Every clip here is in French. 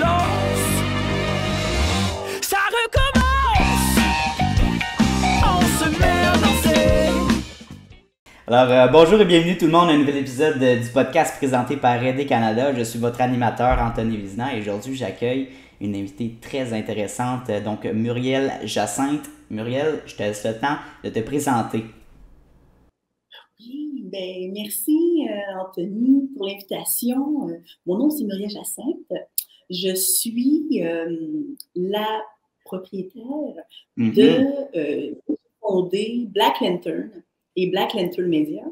silence. Ça recommence. On se met à danser. Alors, euh, bonjour et bienvenue tout le monde à un nouvel épisode de- du podcast présenté par Aider Canada. Je suis votre animateur Anthony Vizina et aujourd'hui j'accueille une invitée très intéressante, euh, donc Muriel Jacinthe. Muriel, je te laisse le temps de te présenter. Oui, ben, merci euh, Anthony pour l'invitation. Euh, mon nom c'est Muriel Jacinthe. Je suis euh, la propriétaire Mhm. de euh, fonder Black Lantern et Black Lantern Media.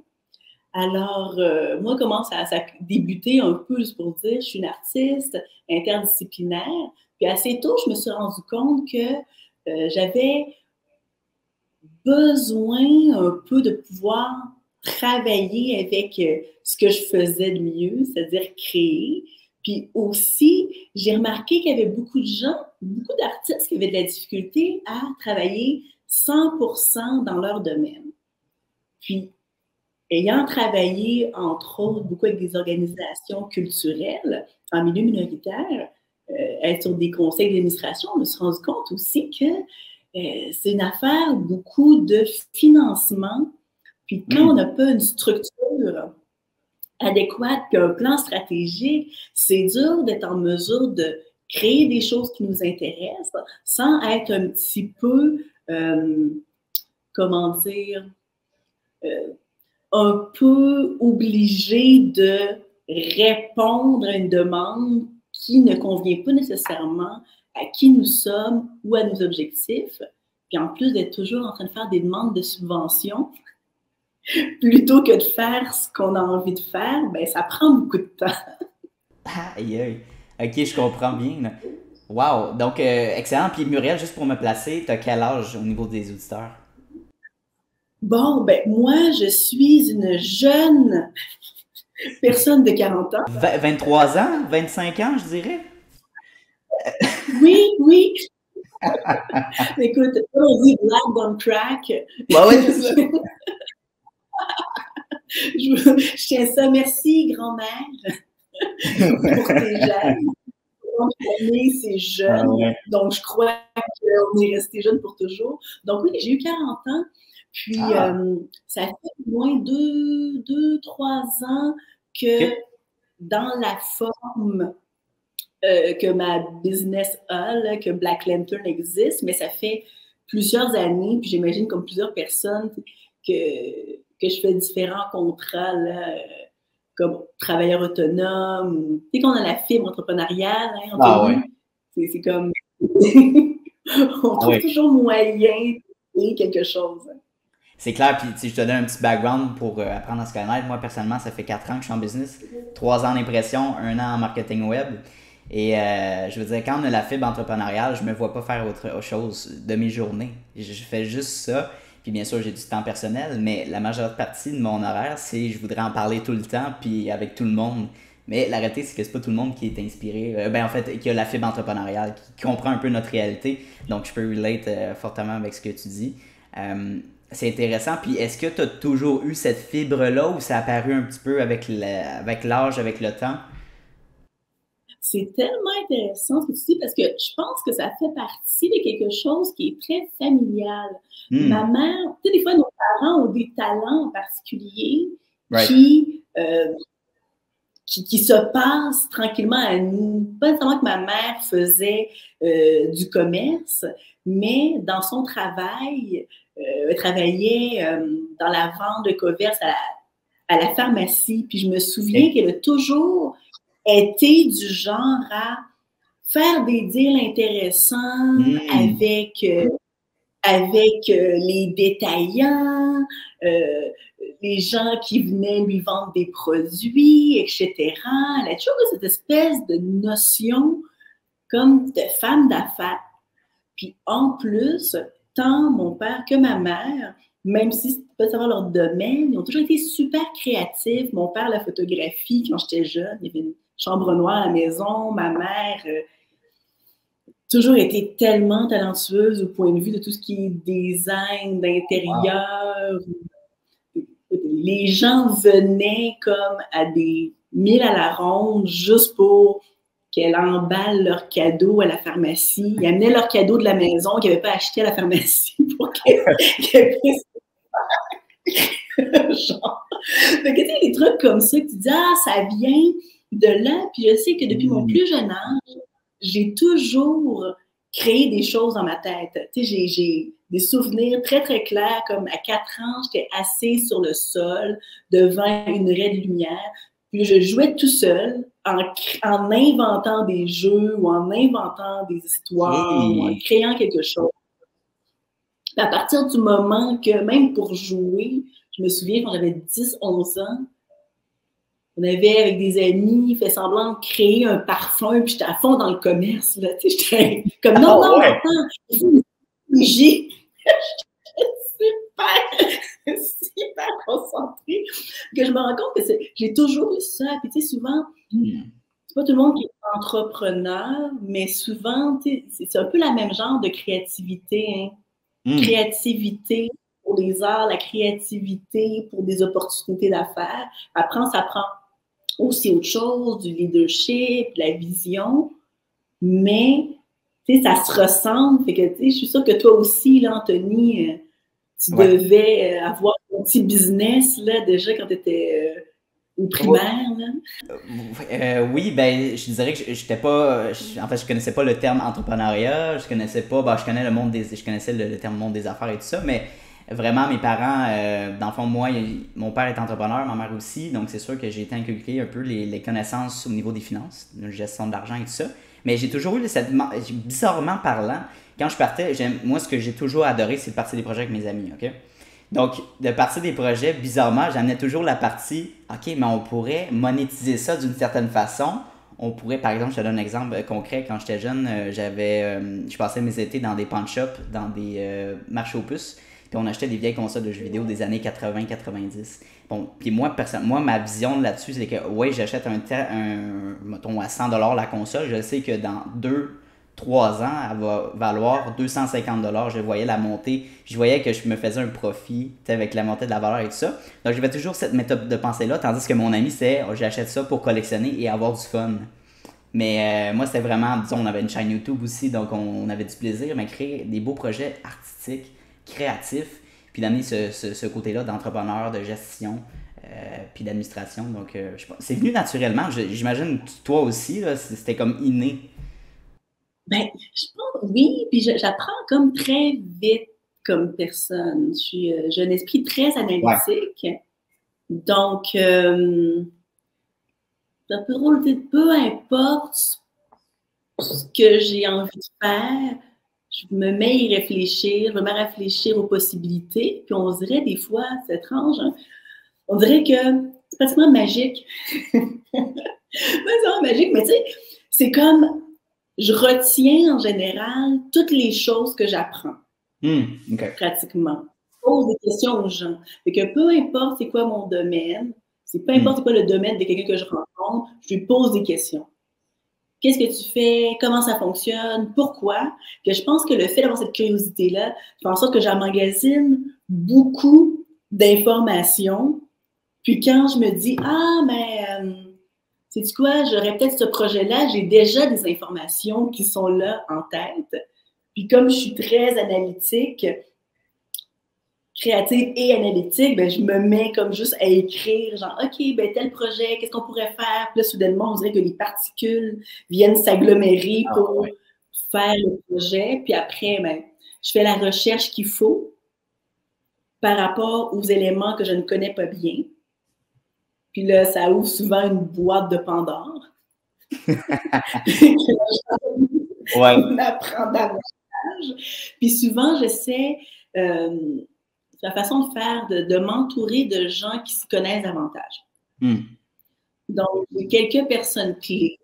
Alors, euh, moi, comment ça, ça a débuté un peu, juste pour dire, je suis une artiste interdisciplinaire. Puis assez tôt, je me suis rendu compte que euh, j'avais besoin un peu de pouvoir travailler avec ce que je faisais de mieux, c'est-à-dire créer. Puis aussi, j'ai remarqué qu'il y avait beaucoup de gens, beaucoup d'artistes qui avaient de la difficulté à travailler 100% dans leur domaine. Puis, ayant travaillé, entre autres, beaucoup avec des organisations culturelles en milieu minoritaire, euh, être sur des conseils d'administration, on suis rendu compte aussi que euh, c'est une affaire beaucoup de financement. Puis quand on n'a pas une structure adéquate, puis un plan stratégique, c'est dur d'être en mesure de créer des choses qui nous intéressent sans être un petit peu, euh, comment dire, euh, un peu obligé de répondre à une demande qui ne convient pas nécessairement à qui nous sommes ou à nos objectifs. Puis en plus d'être toujours en train de faire des demandes de subventions, plutôt que de faire ce qu'on a envie de faire, ben ça prend beaucoup de temps. Aïe, aïe. Ok, je comprends bien. là. Wow, donc euh, excellent. Puis Muriel, juste pour me placer, tu as quel âge au niveau des auditeurs? Bon, ben moi, je suis une jeune personne de 40 ans. V- 23 ans? 25 ans, je dirais? Oui, oui. Écoute, on dit black on crack. Ouais, ouais. Je, je tiens ça. Merci, grand-mère, pour tes famille, c'est jeune. Ah. Donc, je crois qu'on est resté jeune pour toujours. Donc, oui, j'ai eu 40 ans. Puis, Ah. euh, ça fait au moins deux, deux, trois ans que dans la forme euh, que ma business a, là, que Black Lantern existe, mais ça fait plusieurs années, puis j'imagine comme plusieurs personnes que, que je fais différents contrats, là, euh, comme travailleur autonome. ou- Tu sais qu'on a la fibre entrepreneuriale, hein, Ah. C'est- comme... On trouve Ouais. toujours moyen de créer quelque chose. hein. C'est clair, puis sais, je te donne un petit background pour euh, apprendre à se connaître. Moi, personnellement, ça fait 4 ans que je suis en business, 3 ans d'impression, 1 an en marketing web. Et euh, je veux dire, quand on a la fibre entrepreneuriale, je me vois pas faire autre chose de mes journées. Je fais juste ça. Puis bien sûr, j'ai du temps personnel, mais la majeure partie de mon horaire, c'est je voudrais en parler tout le temps, puis avec tout le monde. Mais la réalité, c'est que c'est pas tout le monde qui est inspiré. euh, ben en fait, qui a la fibre entrepreneuriale, qui comprend un peu notre réalité. Donc, je peux relate euh, fortement avec ce que tu dis. Euh, c'est intéressant. Puis est-ce que tu as toujours eu cette fibre-là ou ça a apparu un petit peu avec le- avec l'âge, avec le temps? C'est tellement intéressant ce que tu dis parce que je pense que ça fait partie de quelque chose qui est très familial. Hmm, Ma mère, tu sais, des fois, nos parents ont des talents en particulier right. qui, euh, qui, qui se passent tranquillement à nous. Pas nécessairement que ma mère faisait euh, du commerce, mais dans son travail, euh, elle travaillait dans la vente de commerce à la, à la pharmacie. Puis je me souviens qu'elle a toujours été du genre à faire des deals intéressants Mm. avec, euh, avec euh, les détaillants, euh, les gens qui venaient lui vendre des produits, etc. Elle a toujours eu cette espèce de notion comme de femme d'affaires. Puis en plus, tant mon père que ma mère, même si c'est pas savoir leur domaine, ils ont toujours été super créatifs. Mon père, la photographie, quand j'étais jeune, il y avait une chambre noire à la maison. Ma mère, euh, toujours été tellement talentueuse au point de vue de tout ce qui est design d'intérieur. Les gens venaient comme à des mille à la ronde juste pour qu'elles emballent leurs cadeaux à la pharmacie. Ils amenaient leurs cadeaux de la maison qu'ils n'avaient pas acheté à la pharmacie pour qu'elles puissent Genre. Fait que tu sais, des trucs comme ça, tu dis, ah, ça vient de là. Puis je sais que depuis mon mm. plus jeune âge, j'ai toujours créé des choses dans ma tête. Tu sais, j'ai des souvenirs très, très clairs, comme à quatre ans, j'étais assise sur le sol devant une raie de lumière. Puis je jouais tout seul en, en inventant des jeux ou en inventant des histoires ou en créant quelque chose. à partir du moment que, même pour jouer, je me souviens quand j'avais 10, 11 ans, on avait avec des amis fait semblant de créer un parfum, puis j'étais à fond dans le commerce. Là, j'étais comme non, non, ah attends, j'ai super, super concentrée, que je me rends compte que j'ai toujours eu ça. Puis tu sais, souvent, hmm. c'est pas tout le monde qui est entrepreneur, mais souvent, c'est un peu la même genre de créativité. Hein. Hmm. Créativité, pour les arts, la créativité, pour des opportunités d'affaires. Après, ça prend aussi autre chose, du leadership, de la vision, mais ça se ressemble. Fait que, je suis sûre que toi aussi, là, Anthony, euh, tu devais euh, avoir un petit business là, déjà quand tu étais euh, au primaire. Là. oui, ben, je dirais que j'étais pas. en fait, je connaissais pas le terme entrepreneuriat, je connaissais pas. Ben, je connais le monde des. Je connaissais le terme monde des affaires et tout ça, mais vraiment, mes parents, euh, dans le fond, moi, mon père est entrepreneur, ma mère aussi, donc c'est sûr que j'ai été inculqué un peu les, connaissances au niveau des finances, de gestion de l'argent et tout ça. Mais j'ai toujours eu cette. Bizarrement parlant, quand je partais, moi, ce que j'ai toujours adoré, c'est de partir des projets avec mes amis, OK? Donc, de partir des projets, bizarrement, j'amenais toujours la partie, OK, mais on pourrait monétiser ça d'une certaine façon. On pourrait, par exemple, je te donne un exemple euh, concret. Quand j'étais jeune, euh, j'avais, je passais mes étés dans des pawn shops, dans des marchés aux puces. Puis on achetait des vieilles consoles de jeux vidéo des années 80-90. Bon, puis moi, moi, ma vision là-dessus, c'est que, oui, j'achète un, un, mettons, à 100$ la console. Je sais que dans 2 3 ans, elle va valoir 250 Je voyais la montée. Je voyais que je me faisais un profit avec la montée de la valeur et tout ça. Donc, j'avais toujours cette méthode de pensée-là. Tandis que mon ami, c'est oh, j'achète ça pour collectionner et avoir du fun. Mais euh, moi, c'était vraiment, disons, on avait une chaîne YouTube aussi, donc on, avait du plaisir, mais créer des beaux projets artistiques créatif, puis d'amener ce, ce, côté-là d'entrepreneur, de gestion, euh, puis d'administration. Donc, euh, c'est venu naturellement. J'imagine toi aussi, c'était comme inné. Ben, je pense, oui, puis j'apprends comme très vite comme personne. Je suis, euh, j'ai un esprit très analytique. Donc, un peu drôle, peu importe ce que j'ai envie de faire, je me mets à y réfléchir, je me mets à réfléchir aux possibilités, puis on dirait des fois, c'est étrange, hein, on dirait que c'est pratiquement magique. c'est magique, mais tu sais, c'est comme je retiens en général toutes les choses que j'apprends. Hmm, pratiquement. Je pose des questions aux gens. Fait que peu importe c'est quoi mon domaine, c'est peu importe c'est quoi le domaine de quelqu'un que je rencontre, je lui pose des questions qu'est-ce que tu fais, comment ça fonctionne, pourquoi, que je pense que le fait d'avoir cette curiosité-là fait en sorte que j'emmagasine beaucoup d'informations. Puis quand je me dis, ah, mais, euh, sais-tu quoi, j'aurais peut-être ce projet-là, j'ai déjà des informations qui sont là en tête. Puis comme je suis très analytique, créative et analytique, ben, je me mets comme juste à écrire, genre, OK, ben, tel projet, qu'est-ce qu'on pourrait faire? Puis là, soudainement, on dirait que les particules viennent s'agglomérer ah, pour faire le projet. Puis après, ben, je fais la recherche qu'il faut par rapport aux éléments que je ne connais pas bien. Puis là, ça ouvre souvent une boîte de Pandore. ouais. On apprend davantage. Puis souvent, j'essaie euh, la façon de faire, de, m'entourer de gens qui se connaissent davantage. Hmm. Donc, quelques personnes clés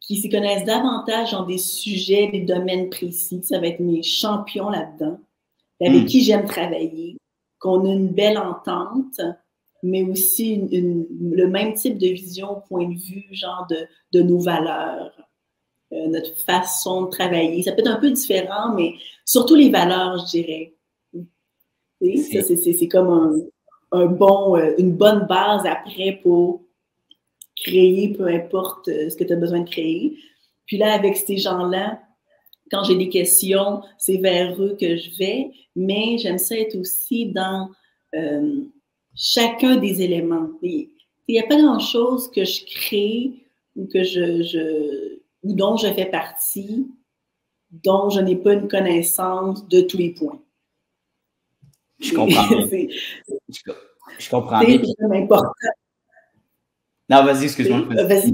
qui s'y connaissent davantage dans des sujets, des domaines précis. Ça va être mes champions là-dedans, avec hmm. qui j'aime travailler, qu'on a une belle entente, mais aussi le même type de vision, point de vue, genre de, nos valeurs, euh, notre façon de travailler. Ça peut être un peu différent, mais surtout les valeurs, je dirais. C'est comme un, bon, euh, une bonne base après pour créer peu importe euh, ce que tu as besoin de créer. Puis là, avec ces gens-là, quand j'ai des questions, c'est vers eux que je vais, mais j'aime ça être aussi dans euh, chacun des éléments. Il n'y a pas grand-chose que je crée ou que je, je, ou dont je fais partie, dont je n'ai pas une connaissance de tous les points. Je comprends. je, je, comprends. C'est important. Non, vas-y, excuse-moi. Vas-y.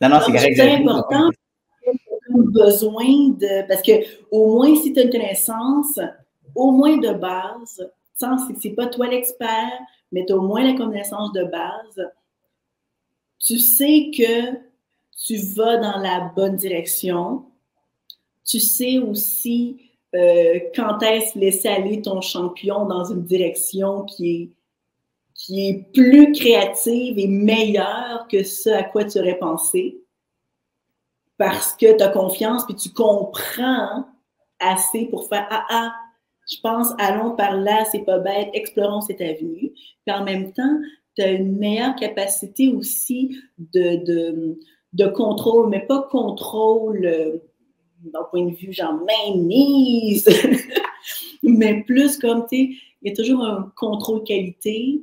Non, non, c'est correct. C'est important besoin de. Parce que au moins, si tu as une connaissance, au moins de base, sans c'est pas toi l'expert, mais tu as au moins la connaissance de base, tu sais que tu vas dans la bonne direction. Tu sais aussi euh, quand est-ce laisser aller ton champion dans une direction qui est, plus créative et meilleure que ce à quoi tu aurais pensé? Parce que tu as confiance puis tu comprends assez pour faire Ah, ah, je pense, allons par là, c'est pas bête, explorons cette avenue. Puis en même temps, tu as une meilleure capacité aussi de contrôle, mais pas contrôle euh, d'un point de vue genre mainmise, mais plus comme, tu sais, il y a toujours un contrôle qualité.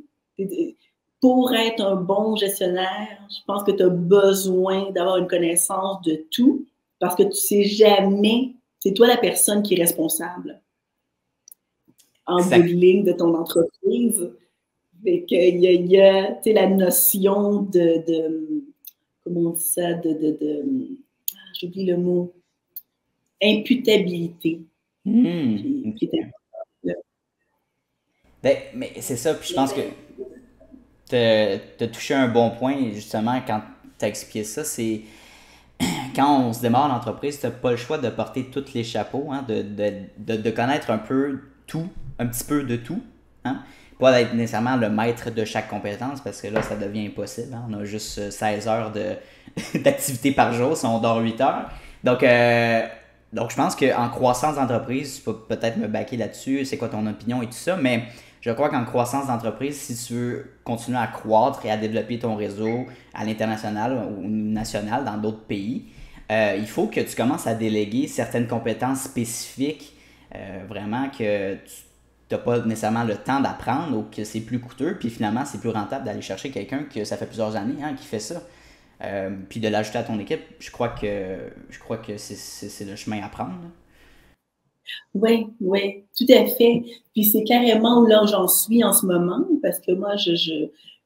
Pour être un bon gestionnaire, je pense que tu as besoin d'avoir une connaissance de tout parce que tu sais jamais, c'est toi la personne qui est responsable. En bout de ligne de ton entreprise. il y a, la notion de, comment on dit ça, de, de, ah, j'oublie le mot, imputabilité. Hmm. Ben, mais c'est ça, puis je pense que tu as touché un bon point, justement, quand tu as expliqué ça, c'est quand on se démarre l'entreprise, tu n'as pas le choix de porter tous les chapeaux, hein, de, de, de, connaître un peu tout, un petit peu de tout. Hein? Pas d'être nécessairement le maître de chaque compétence, parce que là, ça devient impossible. Hein. On a juste 16 heures d'activité par jour si on dort 8 heures. Donc, euh, donc je pense qu'en croissance d'entreprise, tu peux peut-être me baquer là-dessus, c'est quoi ton opinion et tout ça, mais je crois qu'en croissance d'entreprise, si tu veux continuer à croître et à développer ton réseau à l'international ou national dans d'autres pays, euh, il faut que tu commences à déléguer certaines compétences spécifiques, euh, vraiment que tu n'as pas nécessairement le temps d'apprendre ou que c'est plus coûteux, puis finalement c'est plus rentable d'aller chercher quelqu'un que ça fait plusieurs années hein, qui fait ça. Euh, puis de l'ajouter à ton équipe, je crois que je crois que c'est le chemin à prendre. Oui, oui, tout à fait. Puis c'est carrément là où j'en suis en ce moment, parce que moi, je,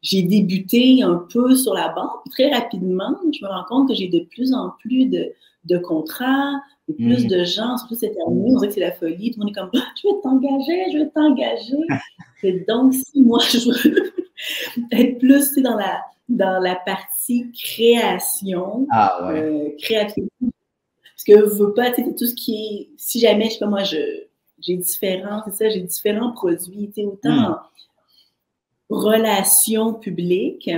j'ai débuté un peu sur la banque. Très rapidement, je me rends compte que j'ai de plus en plus de, de contrats, de plus mm. de gens, surtout cette année, on dirait que c'est la folie. Tout le monde est comme Je vais t'engager, je vais t'engager. donc, si moi, je veux être plus dans la, dans la partie création, ah, ouais. euh, créativité, parce que je veux pas, tu tout ce qui est. Si jamais, je sais pas, moi, j'ai différents, c'est ça, j'ai différents produits, tu sais, autant hmm. relations publiques,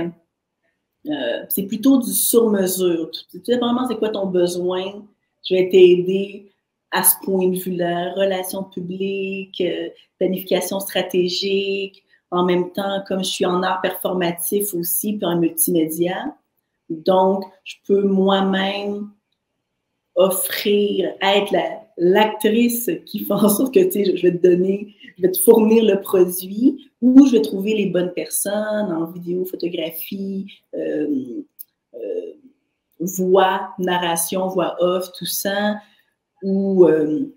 euh, c'est plutôt du sur-mesure. Tu sais vraiment c'est quoi ton besoin, je vais t'aider à ce point de vue-là, relations publiques, euh, planification stratégique, en même temps, comme je suis en art performatif aussi, puis en multimédia, donc je peux moi-même offrir, être l'actrice qui fait en sorte que, tu sais, je vais te donner, je vais te fournir le produit ou je vais trouver les bonnes personnes en vidéo, photographie, euh, euh, voix, narration, voix off, tout ça, ou euh,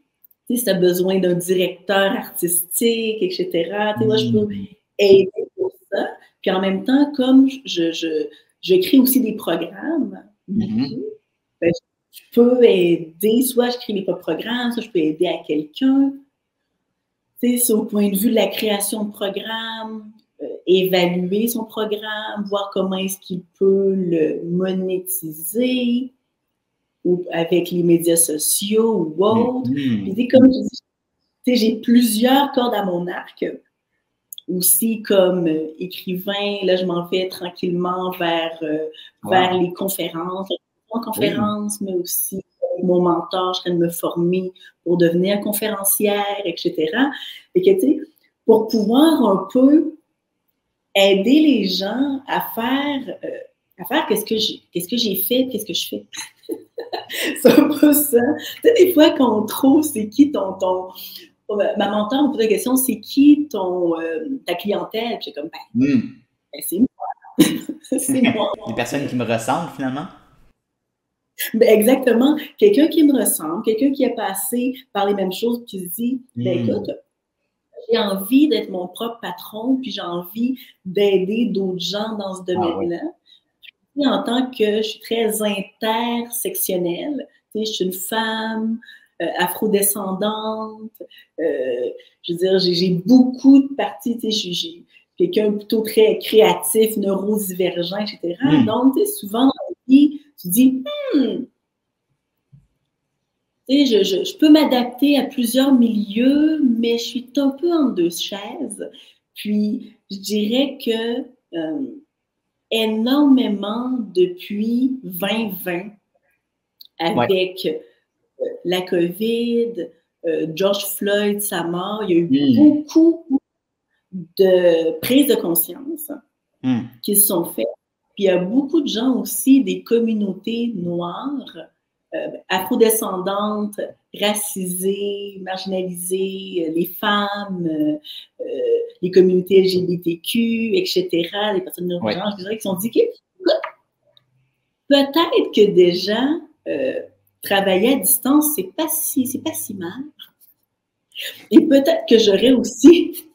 si tu as besoin d'un directeur artistique, etc. Tu moi, je peux mm. Aider pour ça. Puis en même temps, comme je, je, je crée aussi des programmes, mm-hmm. ben, je peux aider, soit je crée mes propres programmes, soit je peux aider à quelqu'un. C'est au point de vue de la création de programme, euh, évaluer son programme, voir comment est-ce qu'il peut le monétiser ou avec les médias sociaux ou autres. Mm-hmm. comme j'ai plusieurs cordes à mon arc. Aussi comme euh, écrivain, là, je m'en vais tranquillement vers, euh, vers les conférences, conférence, mais aussi mon mentor, je train de me former pour devenir conférencière, etc. Et que, tu sais, pour pouvoir un peu aider les gens à faire, euh, à faire qu'est-ce que j'ai, qu'est-ce que j'ai fait, qu'est-ce que je fais. c'est un peu ça. Tu sais, des fois, quand on trouve c'est qui ton, ton, ma mentor me pose la question, c'est qui ton, euh, ta clientèle? J'ai comme, ben, Hmm. ben, c'est moi. c'est moi. Des personnes qui me ressemblent finalement? Ben, exactement. Quelqu'un qui me ressemble, quelqu'un qui a passé par les mêmes choses, qui se dit, ben, Hmm. écoute, j'ai envie d'être mon propre patron, puis j'ai envie d'aider d'autres gens dans ce domaine-là. Puis, en tant que je suis très intersectionnelle, tu sais, je suis une femme euh, afrodescendante, euh, je veux dire, j'ai beaucoup de parties, tu sais, j'ai quelqu'un plutôt très créatif, neurodivergent, etc. Mm. Donc, tu sais, souvent tu dis, hmm, tu sais, je, je- je peux m'adapter à plusieurs milieux, mais je suis un peu en deux chaises. Puis, je dirais que euh, énormément depuis 2020, avec la COVID, euh, George Floyd, sa mort, il y a eu Mm. beaucoup de prise de conscience Hmm. qui se sont faites. Puis il y a beaucoup de gens aussi, des communautés noires, euh, afrodescendantes, racisées, marginalisées, euh, les femmes, euh, les communautés LGBTQ, etc., les personnes je dirais, qui se sont dit que peut-être que des gens travailler à distance, c'est pas si, c'est pas si mal. Et peut-être que j'aurais aussi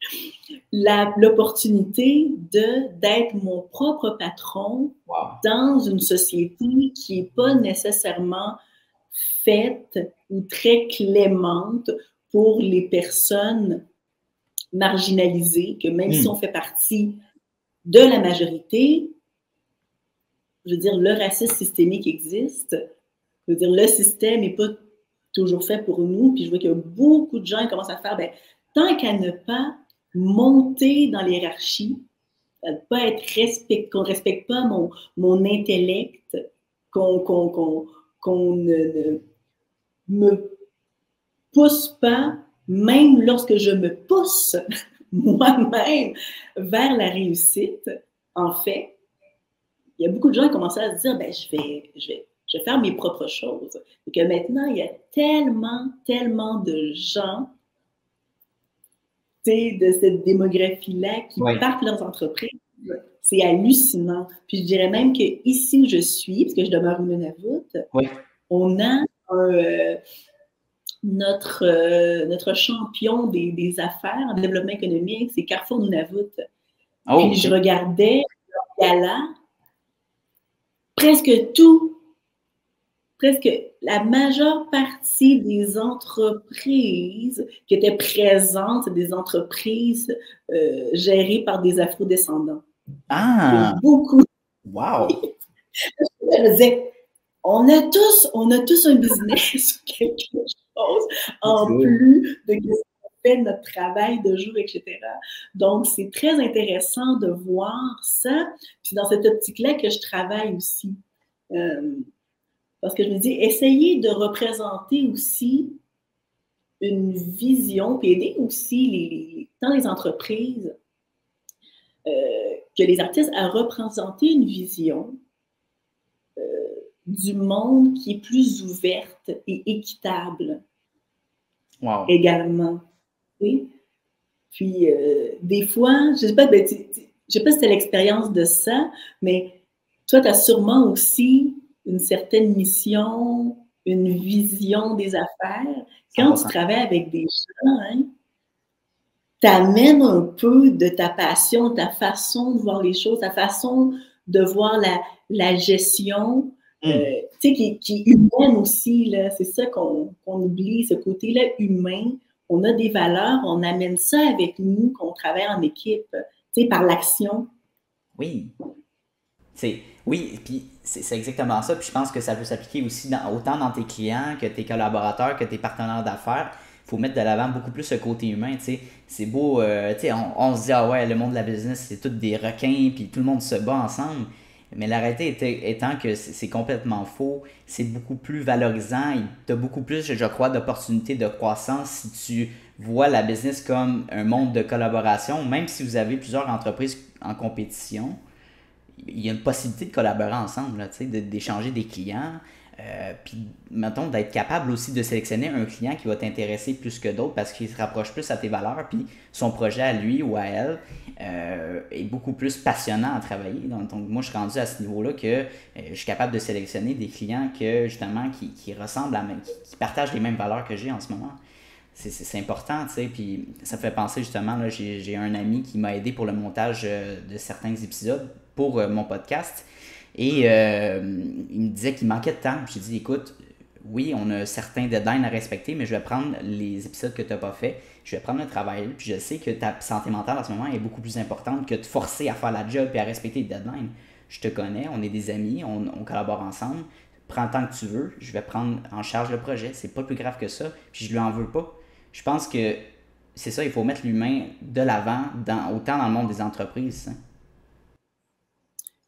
l'opportunité de d'être mon propre patron Wow. dans une société qui n'est pas nécessairement faite ou très clémente pour les personnes marginalisées, que même si Mm. on fait partie de la majorité, je veux dire, le racisme systémique existe. Dire, le système n'est pas toujours fait pour nous. Puis je vois qu'il y a beaucoup de gens qui commencent à faire, ben, tant qu'à ne pas monter dans l'hierarchie, à ne pas être respect, qu'on ne respecte pas mon, mon intellect, qu'on qu'on- qu'on- qu'on ne, me pousse pas, même lorsque je me pousse moi-même vers la réussite, en fait, il y a beaucoup de gens qui commencent à se dire, ben, je vais, je vais faire mes propres choses. Et que maintenant, il y a tellement, tellement de gens de cette démographie-là qui Oui. partent leurs entreprises. C'est hallucinant. Puis je dirais même que ici où je suis, parce que je demeure au Nunavut, Oui. on a euh, notre, euh, notre champion des, des affaires en développement économique, c'est Carrefour Nunavut. Oh, Puis je regardais leur gala, presque tout, presque la majeure partie des entreprises qui étaient présentes, c'est des entreprises euh, gérées par des afrodescendants. Ah, Beaucoup. wow. Je me disais, on a tous, on a tous un business ou quelque chose en Cool. plus de ce qu'on fait notre travail de jour, etc. Donc, c'est très intéressant de voir ça. Puis dans cette optique-là que je travaille aussi. Euh, parce que je me dis, essayer de représenter aussi une vision, puis aider aussi les, les- tant les entreprises euh, que les artistes à représenter une vision euh, du monde qui est plus ouverte et équitable Wow. également. oui. Puis, euh, des fois, je ne sais pas, ben, tu- tu- je sais pas si c'était l'expérience de ça, mais toi, tu as sûrement aussi une certaine mission, une vision des affaires. Quand tu 100%. travailles avec des gens, hein, tu amènes un peu de ta passion, ta façon de voir les choses, ta façon de voir la, la gestion, Mm. euh, tu sais, qui, qui est humaine aussi, là. C'est ça qu'on qu'on oublie, ce côté-là humain. On a des valeurs, on amène ça avec nous, qu'on travaille en équipe, tu sais, par l'action. Oui. Oui, puis c'est exactement ça. Puis je pense que ça peut s'appliquer aussi dans, autant dans tes clients que tes collaborateurs, que tes partenaires d'affaires. Il faut mettre de l'avant beaucoup plus ce côté humain. C'est beau, euh, on, on se dit, ah le monde de la business, c'est tous des requins, puis tout le monde se bat ensemble. Mais la réalité étant que c'est c'est complètement faux, c'est beaucoup plus valorisant et tu as beaucoup plus, je crois, d'opportunités de croissance si tu vois la business comme un monde de collaboration, même si vous avez plusieurs entreprises en compétition il y a une possibilité de collaborer ensemble, sais, de- d'échanger des clients. euh, puis, mettons, d'être capable aussi de sélectionner un client qui va t'intéresser plus que d'autres parce qu'il se rapproche plus à tes valeurs, puis son projet à lui ou à elle euh, est beaucoup plus passionnant à travailler. Donc, donc, moi, je suis rendu à ce niveau-là que euh, je suis capable de sélectionner des clients que, justement, qui, qui ressemblent à, qui, partagent les mêmes valeurs que j'ai en ce moment c'est- important, tu sais. Puis ça me fait penser justement, j'ai un ami qui m'a aidé pour le montage de certains épisodes pour euh, mon podcast. Et euh, il me disait qu'il manquait de temps. J'ai dit, écoute, oui, on a certains deadlines à respecter, mais je vais prendre les épisodes que tu n'as pas fait, je vais prendre le travail, puis je sais que ta santé mentale en ce moment est beaucoup plus importante que de forcer à faire la job et à respecter les deadlines. Je te connais, on est des amis, on, on collabore ensemble. Prends le temps que tu veux, je vais prendre en charge le projet. C'est pas plus grave que ça, puis je lui en veux pas. Je pense que c'est ça, il faut mettre l'humain de l'avant, dans, autant dans le monde des entreprises. hein.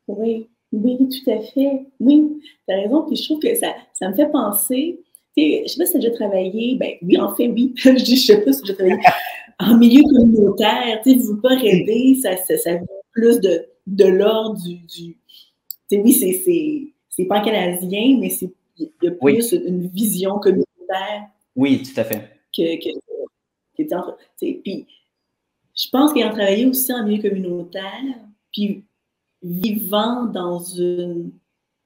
Oui, oui, tout à fait. Oui, tu as raison. Puis je trouve que ça, ça me fait penser. Tu sais, je sais pas si déjà travaillé. Ben oui, en fait, oui. je dis, je sais pas si j'ai travaillé en milieu communautaire. Tu sais, vous pas rêver, ça, ça, ça vient plus de, de l'ordre du. du tu sais, oui, c'est, pas canadien, mais c'est, il y a plus Oui. une vision communautaire Oui, tout à fait. que, que, que puis je pense qu'ayant travaillé aussi en milieu communautaire, puis vivant dans une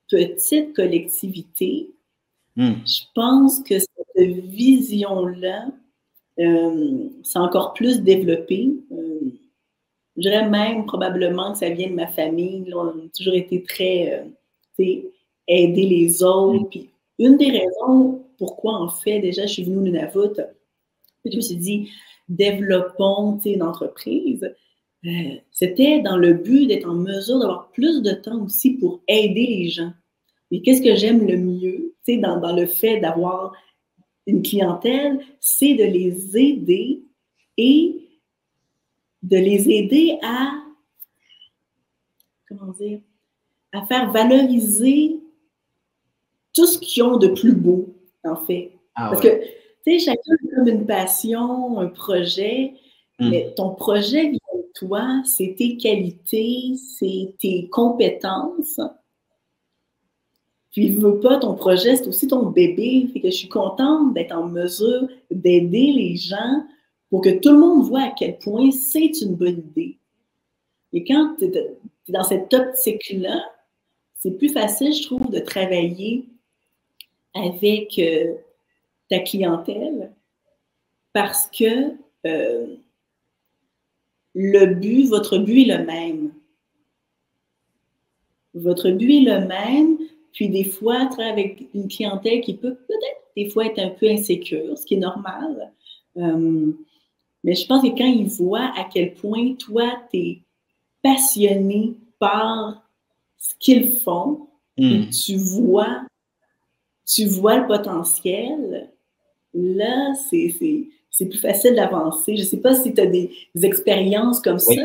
petite collectivité, Hmm. je pense que cette vision-là euh, s'est encore plus développée. Euh, je dirais même probablement que ça vient de ma famille. Là, on a toujours été très, euh, aider les autres. Puis une des raisons pourquoi, en fait, déjà, je suis venue au Nunavut, je me suis dit, développons une entreprise. Euh, C'était dans le but d'être en mesure d'avoir plus de temps aussi pour aider les gens. Et qu'est-ce que j'aime le mieux, tu sais, dans, dans le fait d'avoir une clientèle, c'est de les aider et de les aider à, comment dire, à faire valoriser tout ce qu'ils ont de plus beau, en fait. Ah Parce ouais. que, tu sais, chacun a comme une passion, un projet, Mm. mais ton projet vient toi, c'est tes qualités, c'est tes compétences. Puis, veux pas, ton projet, c'est aussi ton bébé. Fait que je suis contente d'être en mesure d'aider les gens pour que tout le monde voit à quel point c'est une bonne idée. Et quand tu es dans cette optique-là, c'est plus facile, je trouve, de travailler avec euh, ta clientèle parce que euh, le but, votre but est le même. Votre but est le même, puis des fois, avec une clientèle qui peut peut-être des fois être un peu insécure, ce qui est normal. Euh, mais je pense que quand ils voient à quel point toi, tu es passionné par ce qu'ils font, Hmm. et tu vois, tu vois le potentiel, là, c'est, c'est, plus facile d'avancer. Je ne sais pas si tu as des, des expériences comme Oui. ça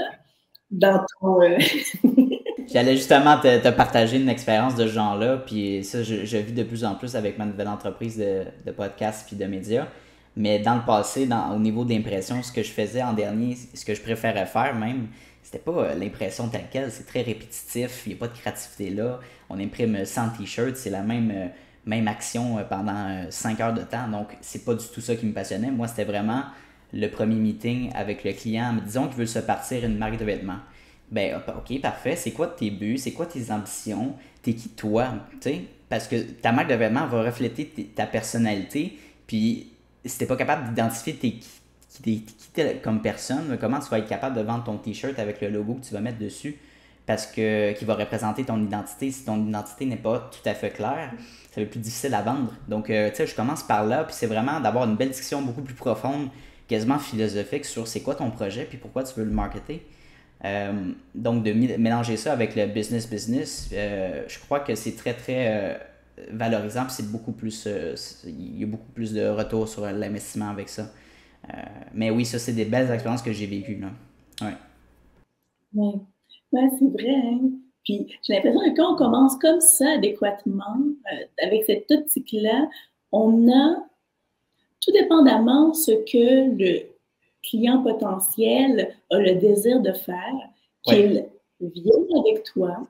dans ton. euh, J'allais justement te, te partager une expérience de ce genre-là, puis ça, je, je vis de plus en plus avec ma nouvelle entreprise de, de podcast puis de médias. Mais dans le passé, dans, au niveau de l'impression, ce que je faisais en dernier, ce que je préférais faire même, c'était pas euh, l'impression telle quelle, c'est très répétitif, il n'y a pas de créativité là. On imprime 100 t-shirts, c'est la même, euh, même action euh, pendant 5 heures de temps, donc c'est pas du tout ça qui me passionnait. Moi, c'était vraiment le premier meeting avec le client. Disons qu'il veut se partir une marque de vêtements. Ben, ok, parfait. C'est quoi tes buts? C'est quoi tes ambitions? T'es qui toi? Parce que ta marque de vêtements va refléter ta personnalité. Puis, si t'es pas capable d'identifier t'es qui, qui, comme personne, comment tu vas être capable de vendre ton t-shirt avec le logo que tu vas mettre dessus? Parce que, qui va représenter ton identité. Si ton identité n'est pas tout à fait claire, ça va être plus difficile à vendre. Donc, euh, tu sais, je commence par là, puis c'est vraiment d'avoir une belle discussion beaucoup plus profonde, quasiment philosophique sur c'est quoi ton projet, puis pourquoi tu veux le marketer. Euh, donc, de mélanger ça avec le business-business, euh, je crois que c'est très, très valorisant. Puis c'est beaucoup plus. il y a beaucoup plus de retour sur l'investissement avec ça. Mais oui, ça, c'est des belles expériences que j'ai vécues. Là. Ouais. Ouais, Ouais, c'est vrai. hein. Puis j'ai l'impression que quand on commence comme ça adéquatement, euh, avec cette optique-là, on a, tout dépendamment ce que le client potentiel a le désir de faire, qu'il vienne avec toi,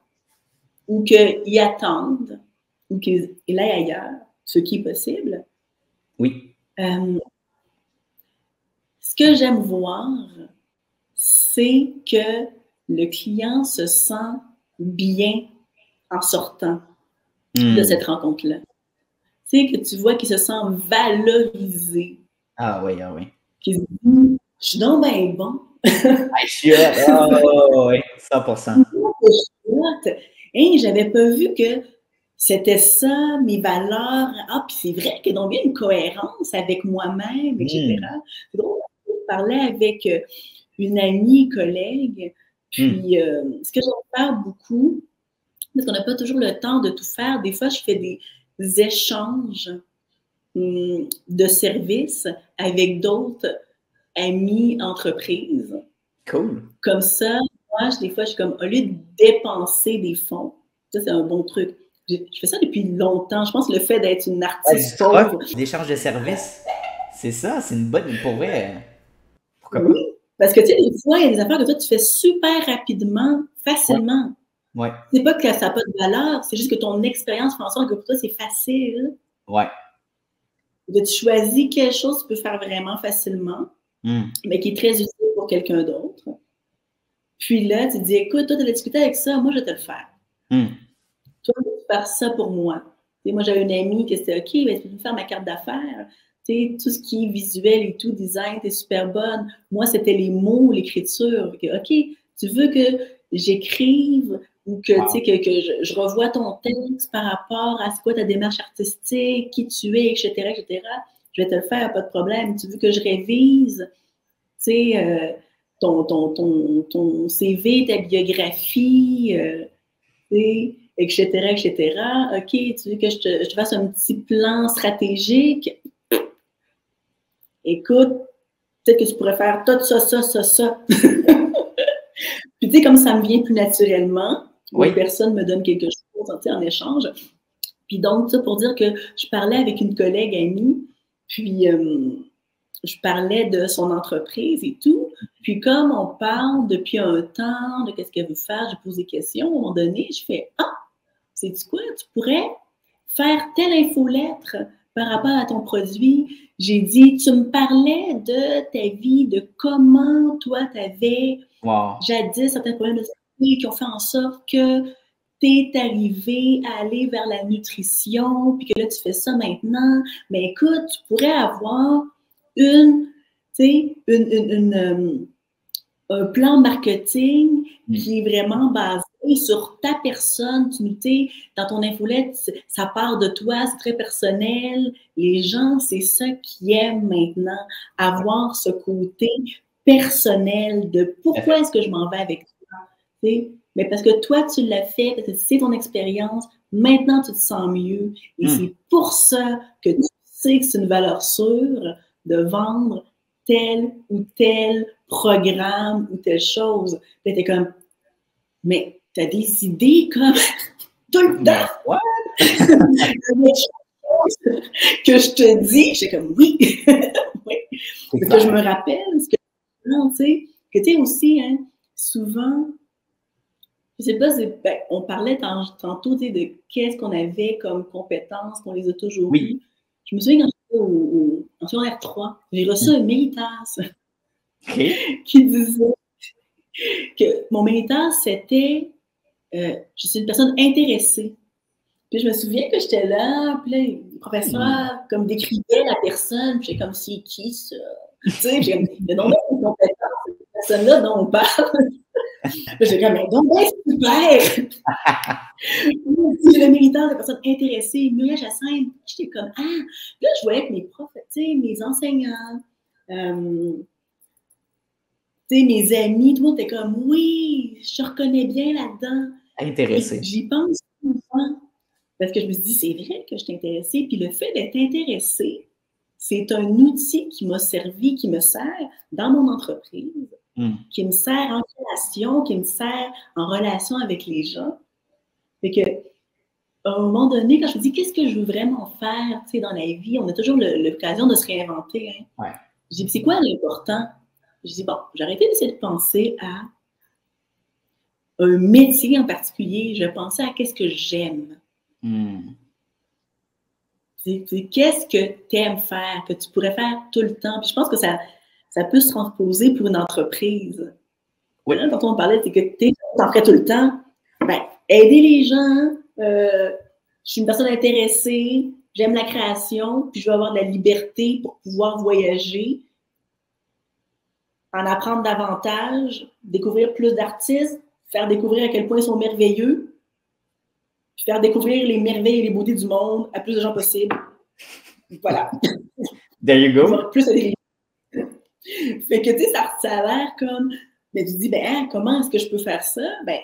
ou qu'ils attendent, ou qu'ils aillent ailleurs, ce qui est possible. Oui. Euh, ce que j'aime voir, c'est que le client se sent bien en sortant Hmm. de cette rencontre-là. Tu sais, que tu vois qu'il se sent valorisé, Ah oui, ah oui. qu'il se dit Je suis donc bien bon. Je suis hot. Ah, oui, 100%. Hey, j'avais pas vu que c'était ça, mes valeurs. Ah, puis c'est vrai qu'il y a donc bien une cohérence avec moi-même, etc. C'est drôle, je parlais avec euh, une amie, collègue, puis euh, ce que j'aime faire beaucoup, parce qu'on n'a pas toujours le temps de tout faire, des fois, je fais des échanges hum, de services avec d'autres amis entreprises. Cool. Comme ça, moi, des fois, je suis comme, au lieu de dépenser des fonds, ça, c'est un bon truc. Je, je fais ça depuis longtemps. Je pense que le fait d'être une Ouais, artiste pauvre, troc, d'échange de services. C'est ça, c'est une bonne. Pour vrai. Pourquoi pas? oui, parce que tu sais, des fois, il y a des affaires que toi, tu fais super rapidement, facilement. Ouais. C'est pas que ça n'a pas de valeur, c'est juste que ton expérience fait en sorte que pour toi, c'est facile. Ouais. De tu choisis quelque chose que tu peux faire vraiment facilement, Hmm. mais qui est très utile pour quelqu'un d'autre. Puis là, tu te dis, écoute, toi, tu as discuté avec ça, moi, je vais te le faire. Hmm. Toi, tu peux faire ça pour moi. Sais, moi, j'avais une amie qui était OK, ben, tu peux me faire ma carte d'affaires. Tout ce qui est visuel et tout, design, t'es super bonne. Moi, c'était les mots, l'écriture. OK, tu veux que j'écrive ou que, Wow. que, que je, je revoie ton texte par rapport à ce quoi ta démarche artistique, qui tu es, etc., etc. Je vais te le faire, pas de problème. Tu veux que je révise, tu sais, euh, ton, ton, ton, ton CV, ta biographie, euh, tu sais, etc., etc. OK, tu veux que je te, je te fasse un petit plan stratégique? Écoute, peut-être que tu pourrais faire tout ça, ça, ça, ça. Puis tu sais, comme ça me vient plus naturellement, Oui. une personne me donne quelque chose en échange. Puis donc, ça pour dire que je parlais avec une collègue amie, puis euh, je parlais de son entreprise et tout. Puis comme on parle depuis un temps de qu'est-ce qu'elle veut faire, je pose des questions, à un moment donné, je fais Ah, sais-tu quoi? Tu pourrais faire telle infolettre par rapport à ton produit. J'ai dit, tu me parlais de ta vie, de comment toi, tu avais Wow. jadis certains problèmes de santé qui ont fait en sorte que tu es arrivé à aller vers la nutrition, puis que là, tu fais ça maintenant. Mais écoute, tu pourrais avoir une, tu sais, une, une- une, euh, un plan marketing Mm. qui est vraiment basé sur ta personne. Tu nous sais, dans ton infolette, ça part de toi, c'est très personnel. Les gens, c'est ça qu'ils aiment maintenant, avoir ce côté personnel de pourquoi est-ce que je m'en vais avec toi. tu sais? Mais parce que toi, tu l'as fait, parce que c'est ton expérience, maintenant tu te sens mieux. Et Mm. c'est pour ça que tu sais que c'est une valeur sûre de vendre tel ou tel programme ou telle chose. Puis t'es comme, mais t'as des idées comme tout le temps. Chose que je te dis, j'ai comme oui. oui. Parce que je me rappelle ce que tu sais, que tu sais aussi, hein, souvent, je sais pas, ben, on parlait tant- tantôt tu de qu'est-ce qu'on avait comme compétences, qu'on les a toujours Oui. eues. Je me souviens quand j'étais au, au, en secondaire 3, j'ai reçu un méritas qui disait que mon méritas, c'était euh, je suis une personne intéressée. Puis je me souviens que j'étais là, puis là, le professeur comme décrivait la personne, puis j'étais comme c'est qui ça? Tu sais, j'ai le nom de compétence, cette personne-là dont on parle. Puis j'ai comme, mais donc, ben, super! Puis le méritant, la personne intéressée, Muriel Jacinthe, j'étais comme, ah, là, je voyais que mes profs, tu sais, mes enseignants, euh, tu sais, mes amis, tout le monde était comme, oui, je reconnais bien là-dedans. Intéressé. J'y pense souvent parce que je me suis dit, c'est vrai que je suis intéressée. Puis le fait d'être intéressée, c'est un outil qui m'a servi, qui me sert dans mon entreprise, Hmm. qui me sert en relation, qui me sert en relation avec les gens. Fait que, à un moment donné, quand je me dis, qu'est-ce que je veux vraiment faire dans la vie, on a toujours l'occasion de se réinventer. Hein. Ouais. Je dis, c'est quoi l'important? Je dis, bon, j'ai arrêté d'essayer de penser à un métier en particulier, je pensais à qu'est-ce que j'aime. Hmm. Qu'est-ce que tu aimes faire, que tu pourrais faire tout le temps? Puis je pense que ça, ça peut se transposer pour une entreprise. Oui. Hein, quand on parlait, c'est que tu en ferais tout le temps. Ben, aider les gens, euh, je suis une personne intéressée, j'aime la création, puis je veux avoir de la liberté pour pouvoir voyager, en apprendre davantage, découvrir plus d'artistes, faire découvrir à quel point ils sont merveilleux, puis faire découvrir les merveilles et les beautés du monde à plus de gens possible. Voilà. There you go. Plus de... Fait que, tu sais, ça, ça a l'air comme. Mais tu dis, ben, hein, comment est-ce que je peux faire ça? Ben,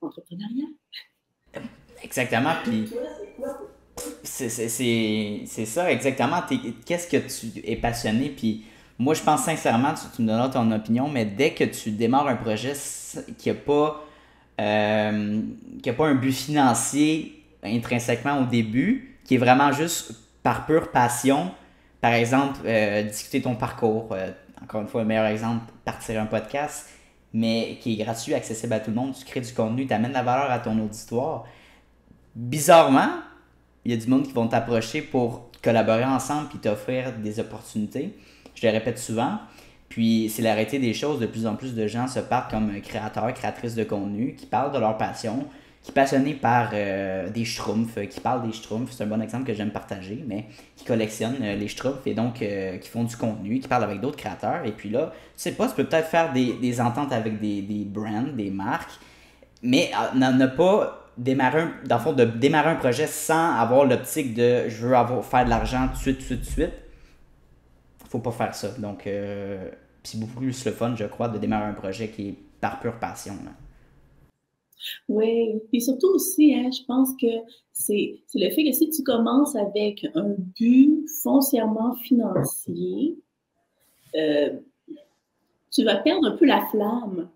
entrepreneuriat. Exactement. Puis, c'est ça, exactement. Qu'est-ce que tu es passionné? Puis, moi, je pense sincèrement, tu, me donneras ton opinion, mais dès que tu démarres un projet qui n'a pas, euh, a pas un but financier intrinsèquement au début, qui est vraiment juste par pure passion, par exemple, euh, discuter ton parcours, euh, encore une fois, le meilleur exemple, partir un podcast, mais qui est gratuit, accessible à tout le monde, tu crées du contenu, tu amènes la valeur à ton auditoire. Bizarrement, il y a du monde qui vont t'approcher pour collaborer ensemble puis t'offrir des opportunités. Je le répète souvent. Puis c'est l'arrêté des choses. De plus en plus de gens se partent comme créateurs, créatrices de contenu, qui parlent de leur passion, qui sont passionnés par euh, des schtroumpfs, qui parlent des schtroumpfs. C'est un bon exemple que j'aime partager, mais qui collectionnent euh, les schtroumpfs et donc euh, qui font du contenu, qui parlent avec d'autres créateurs. Et puis là, tu sais pas, tu peux peut-être faire des, ententes avec des, brands, des marques, mais ne pas démarrer un, dans le fond, de démarrer un projet sans avoir l'optique de je veux faire de l'argent tout de suite, tout de suite, tout de suite faut pas faire ça. Donc, euh, c'est beaucoup plus le fun, je crois, de démarrer un projet qui est par pure passion. Oui, puis surtout aussi, hein, je pense que c'est le fait que si tu commences avec un but foncièrement financier, euh, tu vas perdre un peu la flamme.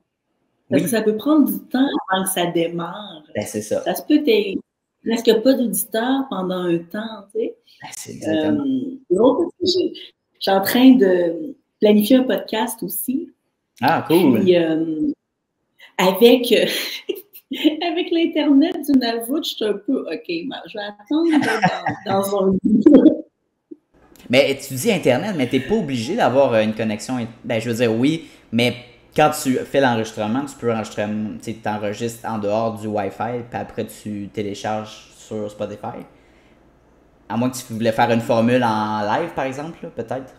Parce que ça peut prendre du temps avant que ça démarre. Ben, c'est ça. Ça se peut être presque pas d'auditeurs pendant un temps, tu sais. Ben, c'est exactement. Euh, suis en train de planifier un podcast aussi. Ah, cool. Puis, euh, avec, avec l'Internet du Navout, je suis un peu OK, je vais attendre dans, dans un Mais tu dis Internet, mais tu n'es pas obligé d'avoir une connexion. Ben, je veux dire, oui, mais quand tu fais l'enregistrement, tu peux enregistrer, tu t'enregistres en dehors du Wi-Fi, puis après tu télécharges sur Spotify. À moins que tu voulais faire une formule en live, par exemple, peut-être?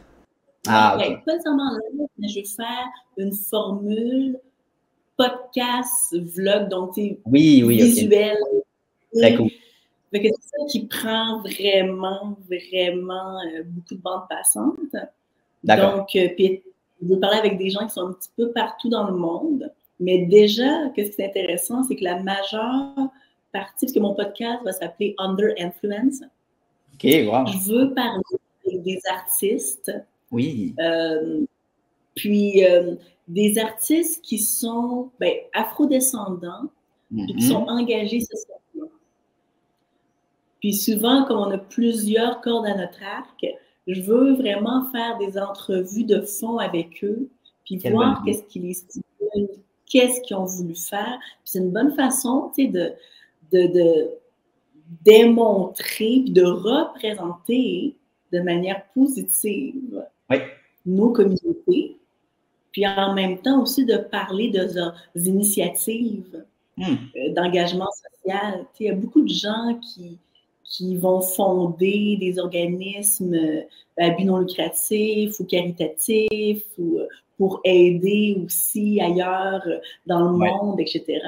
Ah, ok. Pas nécessairement en live, mais je vais faire une formule podcast, vlog, donc oui, oui, visuel. Très cool. C'est ça qui prend vraiment, vraiment euh, beaucoup de bandes passantes. Donc, euh, puis, je veux parler avec des gens qui sont un petit peu partout dans le monde. Mais déjà, ce qui est intéressant, c'est que la majeure partie, parce que mon podcast va s'appeler Under Influence, je veux parler des artistes. Oui. Euh, puis euh, des artistes qui sont ben, afrodescendants et qui sont Mhm. engagés socialement. Puis souvent, comme on a plusieurs cordes à notre arc, je veux vraiment faire des entrevues de fond avec eux, puis Quelle voir qu'est-ce qui les stimule, qu'est-ce qu'ils ont voulu faire. Puis c'est une bonne façon, tu sais, de, de, de démontrer, puis de représenter de manière positive Oui. nos communautés, puis en même temps aussi de parler de leurs initiatives Hmm. euh, d'engagement social. Tu sais, Il y a beaucoup de gens qui, qui vont fonder des organismes euh, à but non lucratif ou caritatifs ou euh, pour aider aussi ailleurs dans le Ouais. monde, etc.,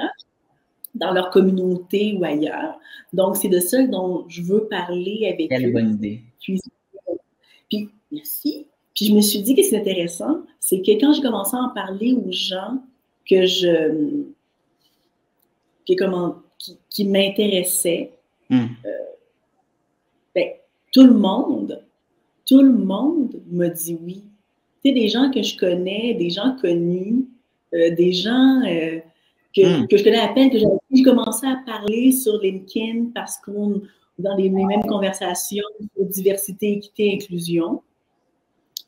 dans leur communauté ou ailleurs. Donc, c'est de ça dont je veux parler avec Quelle eux. bonne idée. Puis, puis, merci. Puis je me suis dit que c'est intéressant, c'est que quand j'ai commencé à en parler aux gens que je que comment, qui, qui m'intéressaient, Hmm. ben, tout le monde, tout le monde m'a dit oui. Tu sais, des gens que je connais, des gens connus, euh, des gens euh, que, Hmm. que je connais à peine, que j'avais j'ai commencé à parler sur LinkedIn parce qu'on dans les, les mêmes conversations sur diversité, équité, inclusion.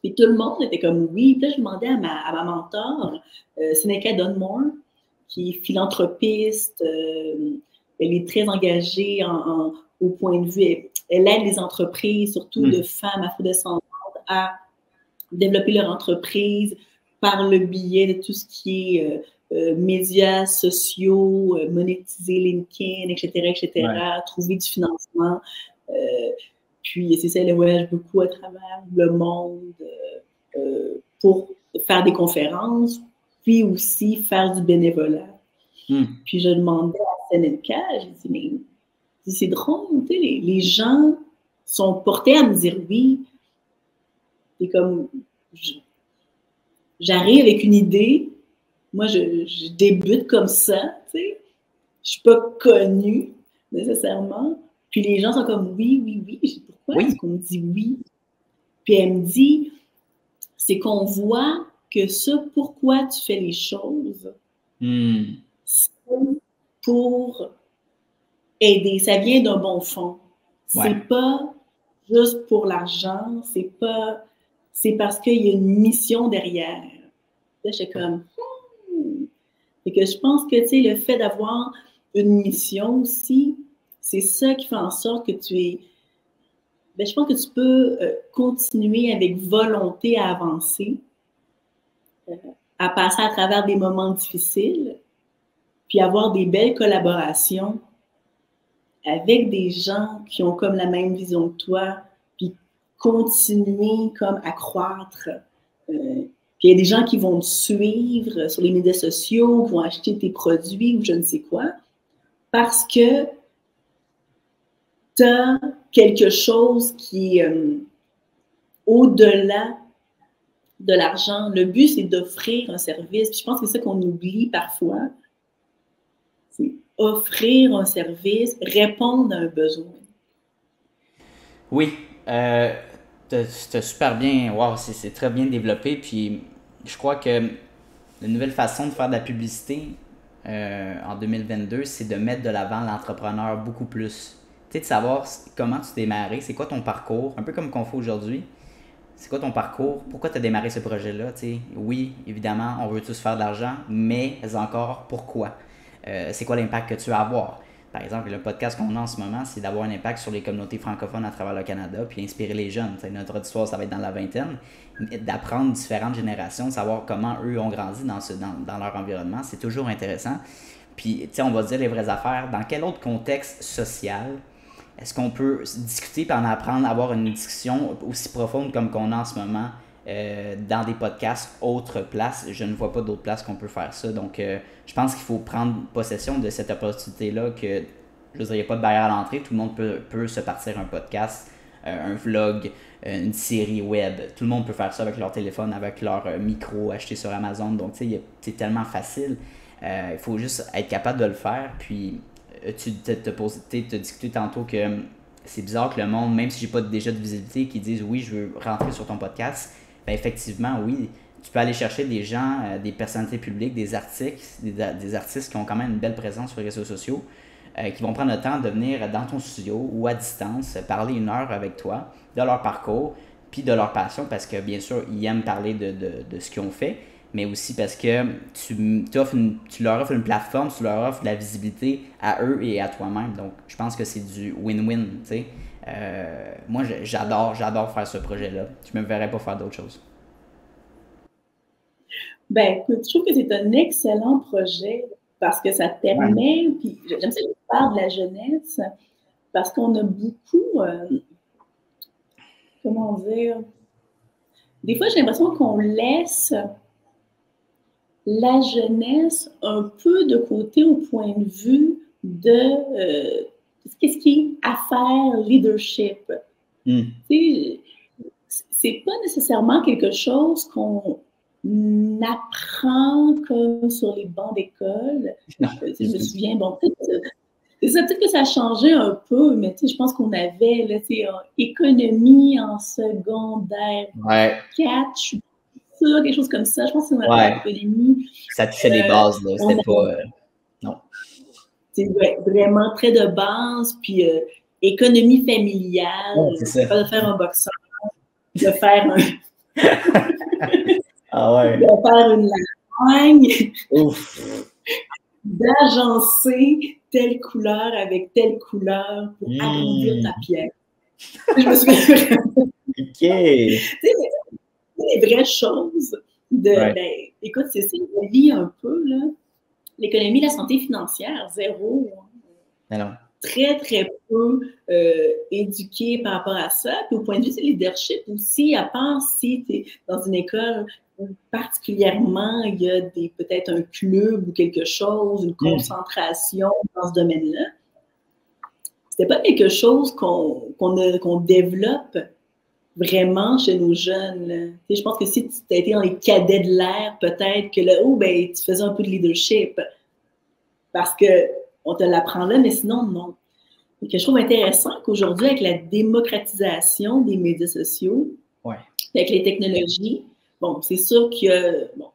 Puis tout le monde était comme oui. Puis là, je demandais à ma, à ma mentor, euh, Seneca Dunmore, qui est philanthropiste. euh, elle est très engagée en, en- au point de vue. Elle, elle aide les entreprises, surtout Mm. de femmes afrodescendantes, à développer leur entreprise par le biais de tout ce qui est euh, euh, médias sociaux, euh, monétiser LinkedIn, etc., etc., Ouais. trouver du financement. Euh, puis, c'est ça, elle voyage beaucoup à travers le monde pour faire des conférences, puis aussi faire du bénévolat. Hmm. Puis, je demandais à Seneca, j'ai dit, mais c'est drôle, tu sais, les, les gens sont portés à me dire oui. C'est comme, j'arrive avec une idée, moi, je, je débute comme ça, tu sais. Je suis pas connue nécessairement. Puis les gens sont comme oui, oui, oui. Je dis pourquoi Oui. est-ce qu'on me dit oui? Puis elle me dit, c'est qu'on voit que ce pourquoi tu fais les choses, Hmm. c'est pour aider. Ça vient d'un bon fond. C'est Ouais. pas juste pour l'argent, c'est pas. C'est parce qu'il y a une mission derrière. Là, j'étais comme. Fait que je pense que, tu sais, le fait d'avoir une mission aussi, c'est ça qui fait en sorte que tu es. Ben, je pense que tu peux euh, continuer avec volonté à avancer, euh, à passer à travers des moments difficiles, puis avoir des belles collaborations avec des gens qui ont comme la même vision que toi, puis continuer comme à croître. Euh, il y a des gens qui vont te suivre sur les médias sociaux, qui vont acheter tes produits ou je ne sais quoi, parce que tu as quelque chose qui est euh, au-delà de l'argent. Le but, c'est d'offrir un service. Puis je pense que c'est ça qu'on oublie parfois. C'est offrir un service, répondre à un besoin. Oui, euh, super bien, wow, c'est très bien développé. Puis je crois que la nouvelle façon de faire de la publicité euh, en 2022, c'est de mettre de l'avant l'entrepreneur beaucoup plus. Tu sais, de savoir comment tu démarrais, c'est quoi ton parcours, un peu comme qu'on fait aujourd'hui. C'est quoi ton parcours? Pourquoi tu as démarré ce projet-là? Oui, évidemment, on veut tous faire de l'argent, mais encore, pourquoi? Euh, c'est quoi l'impact que tu vas avoir? Par exemple, le podcast qu'on a en ce moment, c'est d'avoir un impact sur les communautés francophones à travers le Canada, puis inspirer les jeunes. Tu sais, notre auditoire, ça va être dans la vingtaine. D'apprendre différentes générations, de savoir comment eux ont grandi dans, leur environnement, c'est toujours intéressant. Puis, on va dire les vraies affaires. Dans quel autre contexte social est-ce qu'on peut discuter et en apprendre, avoir une discussion aussi profonde comme qu'on a en ce moment euh, dans des podcasts autres places? Je ne vois pas d'autres places qu'on peut faire ça. Donc, euh, je pense qu'il faut prendre possession de cette opportunité-là que, je veux dire, il n'y a pas de barrière à l'entrée. Tout le monde peut, peut se partir un podcast, euh, un vlog, une série web. Tout le monde peut faire ça avec leur téléphone, avec leur micro acheté sur Amazon. Donc, tu sais, c'est tellement facile. Il faut juste être capable de le faire. Puis, tu t'as posé- t'as discuté tantôt que hum, c'est bizarre que le monde, même si j'ai pas déjà de visibilité, qui disent oui, je veux rentrer sur ton podcast, ben effectivement, oui, tu peux aller chercher des gens, euh, des personnalités publiques, des artistes, des, artistes qui ont quand même une belle présence sur les réseaux sociaux, euh, qui vont prendre le temps de venir dans ton studio ou à distance, parler une heure avec toi de leur parcours, puis de leur passion, parce que bien sûr, ils aiment parler de, ce qu'ils ont fait, mais aussi parce que tu, une- tu leur offres une plateforme, tu leur offres de la visibilité à eux et à toi-même. Donc, je pense que c'est du win-win, tu sais. Euh, moi, j'adore, j'adore faire ce projet-là. Je me verrais pas faire d'autre chose. Ben, écoute, je trouve que c'est un excellent projet parce que ça permet, puis j'aime ça que tu parles de la jeunesse, parce qu'on a beaucoup, euh, comment dire, des fois j'ai l'impression qu'on laisse la jeunesse un peu de côté au point de vue de euh, qu'est-ce qui est affaire leadership? Sais, c'est pas nécessairement quelque chose qu'on apprend comme sur les bancs d'école. Euh, Je me souviens, bon, peut-être que- ça, peut-être que ça a changé un peu, mais tu sais, je pense qu'on avait là, en économie en secondaire Ouais, 4, je suis sûre, quelque chose comme ça. Je pense qu'on avait Ouais. l'économie. ça touchait les Euh, bases, là. C'était pas. C'est ouais, vraiment très de base, puis euh, économie familiale, Ouais, c'est pas de faire un boxeur, de faire, un- Ah ouais. de faire une lasagne. Ouf. d'agencer telle couleur avec telle couleur pour Hmm. agrandir ta pièce. Je me vraiment. OK. Tu sais, mais des vraies choses. De, Ouais. ben, écoute, c'est ça, on vit un peu, là. L'économie, la santé financière, zéro. Alors, Très, très peu euh, éduqué par rapport à ça. Puis au point de vue du leadership aussi, à part si tu es dans une école où particulièrement il y a des peut-être un club ou quelque chose, une concentration dans ce domaine-là. C'était pas quelque chose qu'on développe vraiment chez nos jeunes. là. Je pense que si tu étais dans les cadets de l'air, peut-être que là, oh, ben, tu faisais un peu de leadership. Parce que on te l'apprend là, mais sinon, non. Et que je trouve intéressant qu'aujourd'hui, avec la démocratisation des médias sociaux, Ouais. avec les technologies, bon, c'est sûr qu'il y a, bon,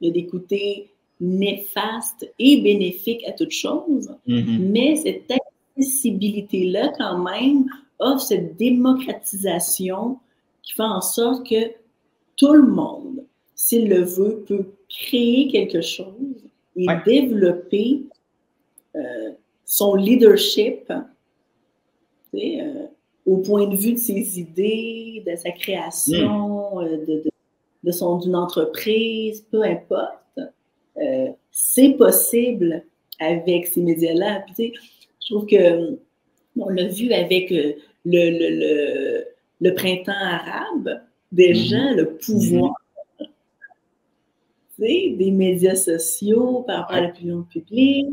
y a des côtés néfastes et bénéfiques à toute chose, mhm. mais cette accessibilité-là, quand même, offre cette démocratisation qui fait en sorte que tout le monde, s'il le veut, peut créer quelque chose et Ouais. développer euh, son leadership euh, au point de vue de ses idées, de sa création, euh, de, de, de son d'une entreprise, peu importe. C'est possible avec ces médias-là. Je trouve que on l'a vu avec le, le, le, le printemps arabe, déjà, le pouvoir sais, des médias sociaux par rapport à l'opinion publique.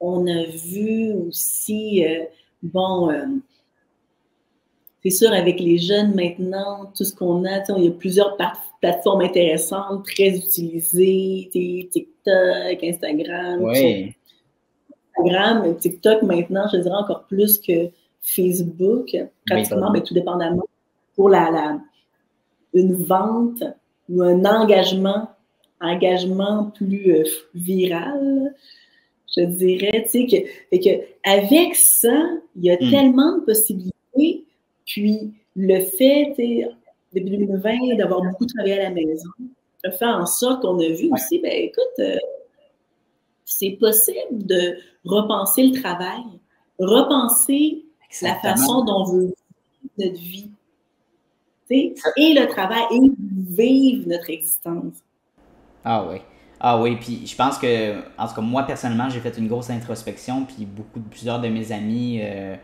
On a vu aussi, euh, bon, euh, c'est sûr, avec les jeunes maintenant, tout ce qu'on a, il y a plusieurs plateformes intéressantes, très utilisées, TikTok, Instagram. Instagram, TikTok maintenant, je dirais encore plus que Facebook, pratiquement, mais tout dépendamment pour la, la, une vente ou un engagement, engagement plus euh, viral, je dirais, tu sais, que, fait que avec ça, il y a Mm. tellement de possibilités, puis le fait, tu depuis 2020, d'avoir beaucoup travaillé à la maison, a fait en sorte qu'on a vu Ouais. aussi, ben écoute, euh, c'est possible de repenser le travail, repenser la Exactement. façon dont on veut vivre notre vie. Tu sais, et le travail, et vivre notre existence. Ah oui. Ah oui, puis je pense que, en tout cas, moi personnellement, j'ai fait une grosse introspection, puis beaucoup, plusieurs de mes amis, euh,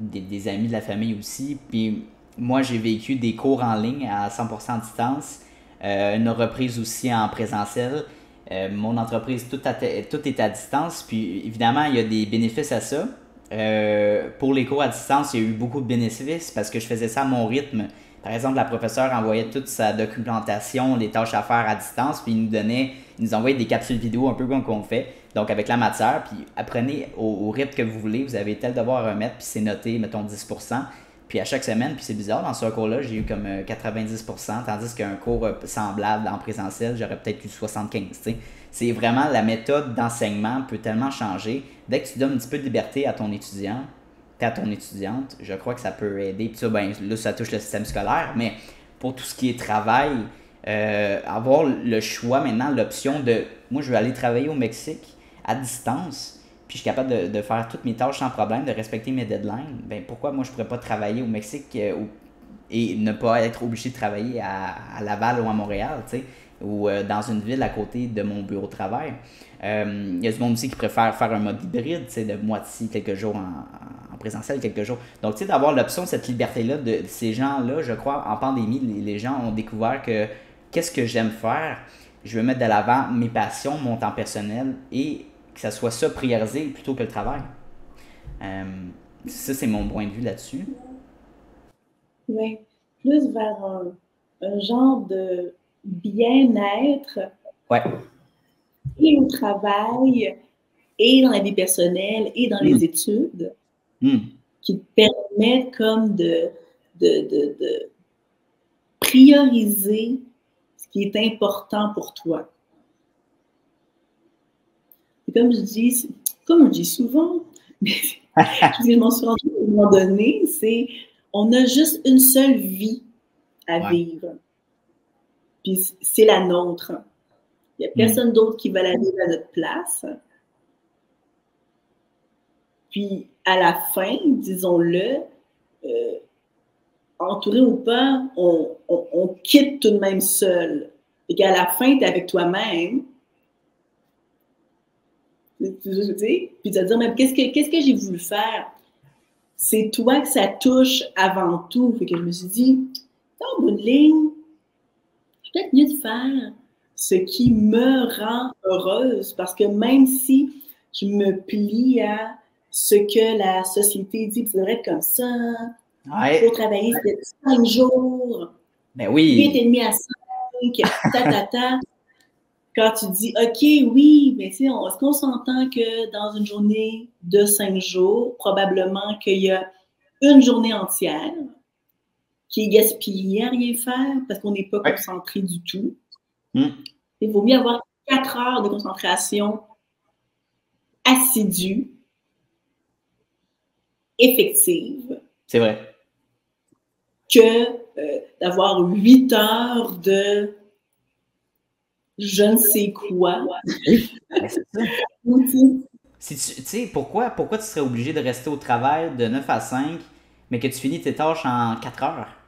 des, des amis de la famille aussi. Puis moi, j'ai vécu des cours en ligne à 100% à distance, euh, une reprise aussi en présentiel. Euh, mon entreprise, tout, à- tout est à distance, puis évidemment, il y a des bénéfices à ça. Euh, pour les cours à distance, il y a eu beaucoup de bénéfices parce que je faisais ça à mon rythme. Par exemple, la professeure envoyait toute sa documentation, les tâches à faire à distance, puis il nous donnait, il nous envoyait des capsules vidéo un peu comme qu'on fait. Donc avec la matière, puis apprenez au, au rythme que vous voulez, vous avez tel devoir à remettre, puis c'est noté, mettons 10%. Puis à chaque semaine, puis c'est bizarre, dans ce cours-là, j'ai eu comme euh, 90%, tandis qu'un cours euh, semblable en présentiel, j'aurais peut-être eu 75%. tu sais. C'est vraiment la méthode d'enseignement peut tellement changer. Dès que tu donnes un petit peu de liberté à ton étudiant, à ton étudiante, je crois que ça peut aider. Puis ben, là, ça touche le système scolaire, mais pour tout ce qui est travail, euh, avoir le choix maintenant, l'option de moi, je veux aller travailler au Mexique à distance, puis je suis capable de, de faire toutes mes tâches sans problème, de respecter mes deadlines. Ben, pourquoi moi, je pourrais pas travailler au Mexique euh, et ne pas être obligé de travailler à, à Laval ou à Montréal, tu sais, ou euh, dans une ville à côté de mon bureau de travail. Euh, Il y a du monde aussi qui préfère faire un mode hybride, de moitié quelques jours en, en présentiel, quelques jours. Donc, tu sais, d'avoir l'option, cette liberté-là, de ces gens-là, je crois, en pandémie, les, gens ont découvert que qu'est-ce que j'aime faire, je veux mettre de l'avant mes passions, mon temps personnel et que ça soit ça priorisé plutôt que le travail. Euh, ça, c'est mon point de vue là-dessus. Oui, plus vers un genre de bien-être Ouais. et au travail, et dans la vie personnelle, et dans les études, Hmm. qui te permettent comme de, de, de, de prioriser ce qui est important pour toi. Et comme je dis, comme je dis souvent, mais je m'en suis rendu à un moment donné, c'est on a juste une seule vie à Ouais. vivre. Puis c'est la nôtre. Il n'y a personne d'autre qui va la vivre à notre place. Puis à la fin, disons-le, euh, entouré ou pas, on, on, on, quitte tout de même seul. Et qu'à la fin, tu es avec toi-même. Puis tu vas dire, même, qu'est-ce que, qu'est-ce que j'ai voulu faire? C'est toi que ça touche avant tout. Fait que je me suis dit, en bout de ligne, peut-être mieux de faire ce qui me rend heureuse parce que même si je me plie à ce que la société dit, tu devrais être comme ça, il faut travailler 5 jours, ben oui. 8 et demi à 5, ta, ta, ta. Quand tu dis, OK, oui, mais est-ce qu'on s'entend que dans une journée de 5 jours, probablement qu'il y a une journée entière qui est gaspillée à rien faire parce qu'on n'est pas concentré du tout. Hmm. Il vaut mieux avoir 4 heures de concentration assidue, effective. C'est vrai. Que euh, d'avoir 8 heures de je ne sais quoi. si tu sais, pourquoi, pourquoi tu serais obligé de rester au travail de 9 à 5, mais que tu finis tes tâches en 4 heures?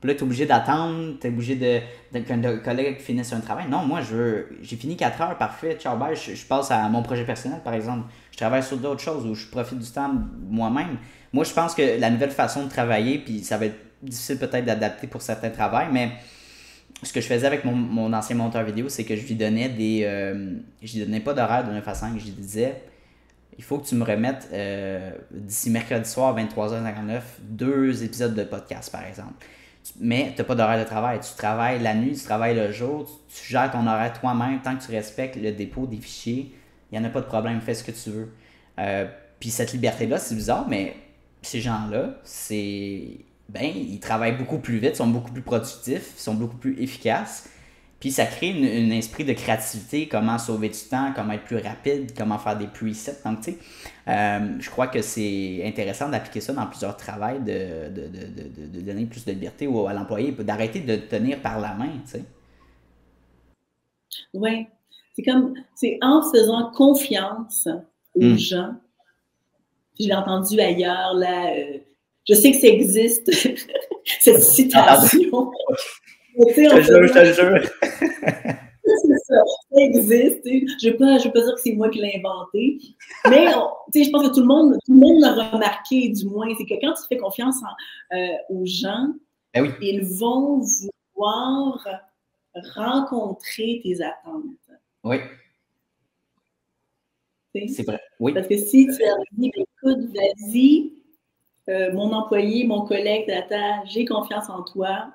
Puis là, tu es obligé d'attendre, tu es obligé de, qu'un collègue finisse un travail. Non, moi, je j'ai fini 4 heures, parfait, ciao, bye, je, passe à mon projet personnel, par exemple. Je travaille sur d'autres choses où je profite du temps moi-même. Moi, je pense que la nouvelle façon de travailler, puis ça va être difficile peut-être d'adapter pour certains travails, mais ce que je faisais avec mon, ancien monteur vidéo, c'est que je lui donnais des. Euh, je lui donnais pas d'horaire de 9 à 5. Je lui disais il faut que tu me remettes euh, d'ici mercredi soir, 23h59, deux épisodes de podcast, par exemple mais tu n'as pas d'horaire de travail. Tu travailles la nuit, tu travailles le jour, tu, gères ton horaire toi-même tant que tu respectes le dépôt des fichiers. Il n'y en a pas de problème, fais ce que tu veux. Euh, puis cette liberté-là, c'est bizarre, mais ces gens-là, c'est. Ben, ils travaillent beaucoup plus vite, sont beaucoup plus productifs, sont beaucoup plus efficaces. Puis ça crée un esprit de créativité, comment sauver du temps, comment être plus rapide, comment faire des presets. Donc, tu sais, euh, je crois que c'est intéressant d'appliquer ça dans plusieurs travails, de, de, de, de donner plus de liberté à l'employé, d'arrêter de tenir par la main, tu sais. Oui, c'est comme, c'est en faisant confiance aux hmm. gens. Je l'ai entendu ailleurs, là, euh, je sais que ça existe, cette citation. Je jure, je jure. c'est ça, ça existe. Je ne veux, pas dire que c'est moi qui l'ai inventé, mais je pense que tout le monde, tout le monde l'a remarqué, du moins. C'est que quand tu fais confiance euh, aux gens, ben ils vont vouloir rencontrer tes attentes. Oui. C'est vrai. Oui. Parce que si tu leur dis, ben, écoute, vas-y, euh, mon employé, mon collègue, j'ai confiance en toi,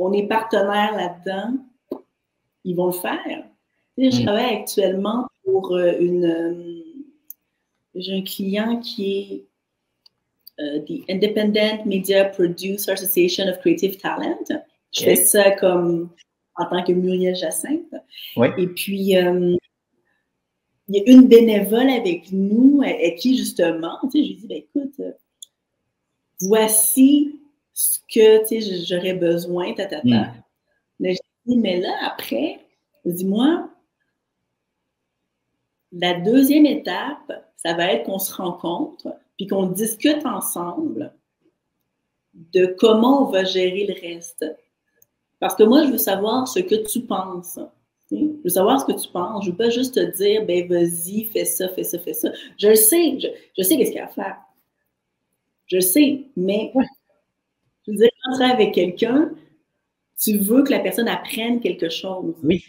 on est partenaire là-dedans, ils vont le faire. Je mm. travaille actuellement pour euh, une. Euh, j'ai un client qui est euh, the Independent Media Producer Association of Creative Talent. Je fais ça comme en tant que Muriel Jacinthe. Et puis, il y a une bénévole avec nous, à, qui justement, tu sais, je lui dis, ben, écoute, voici ce que j'aurais besoin, ta, ta, ta. Hmm. Mais je dis, mais là, après, dis-moi, la deuxième étape, ça va être qu'on se rencontre, puis qu'on discute ensemble de comment on va gérer le reste. Parce que moi, je veux savoir ce que tu penses. Je veux savoir ce que tu penses. Je ne veux pas juste te dire, ben vas-y, fais ça, fais ça, fais ça. Je le sais, je, sais qu'est-ce qu'il y a à faire. Je le sais, mais je quand tu es avec quelqu'un, tu veux que la personne apprenne quelque chose. Oui.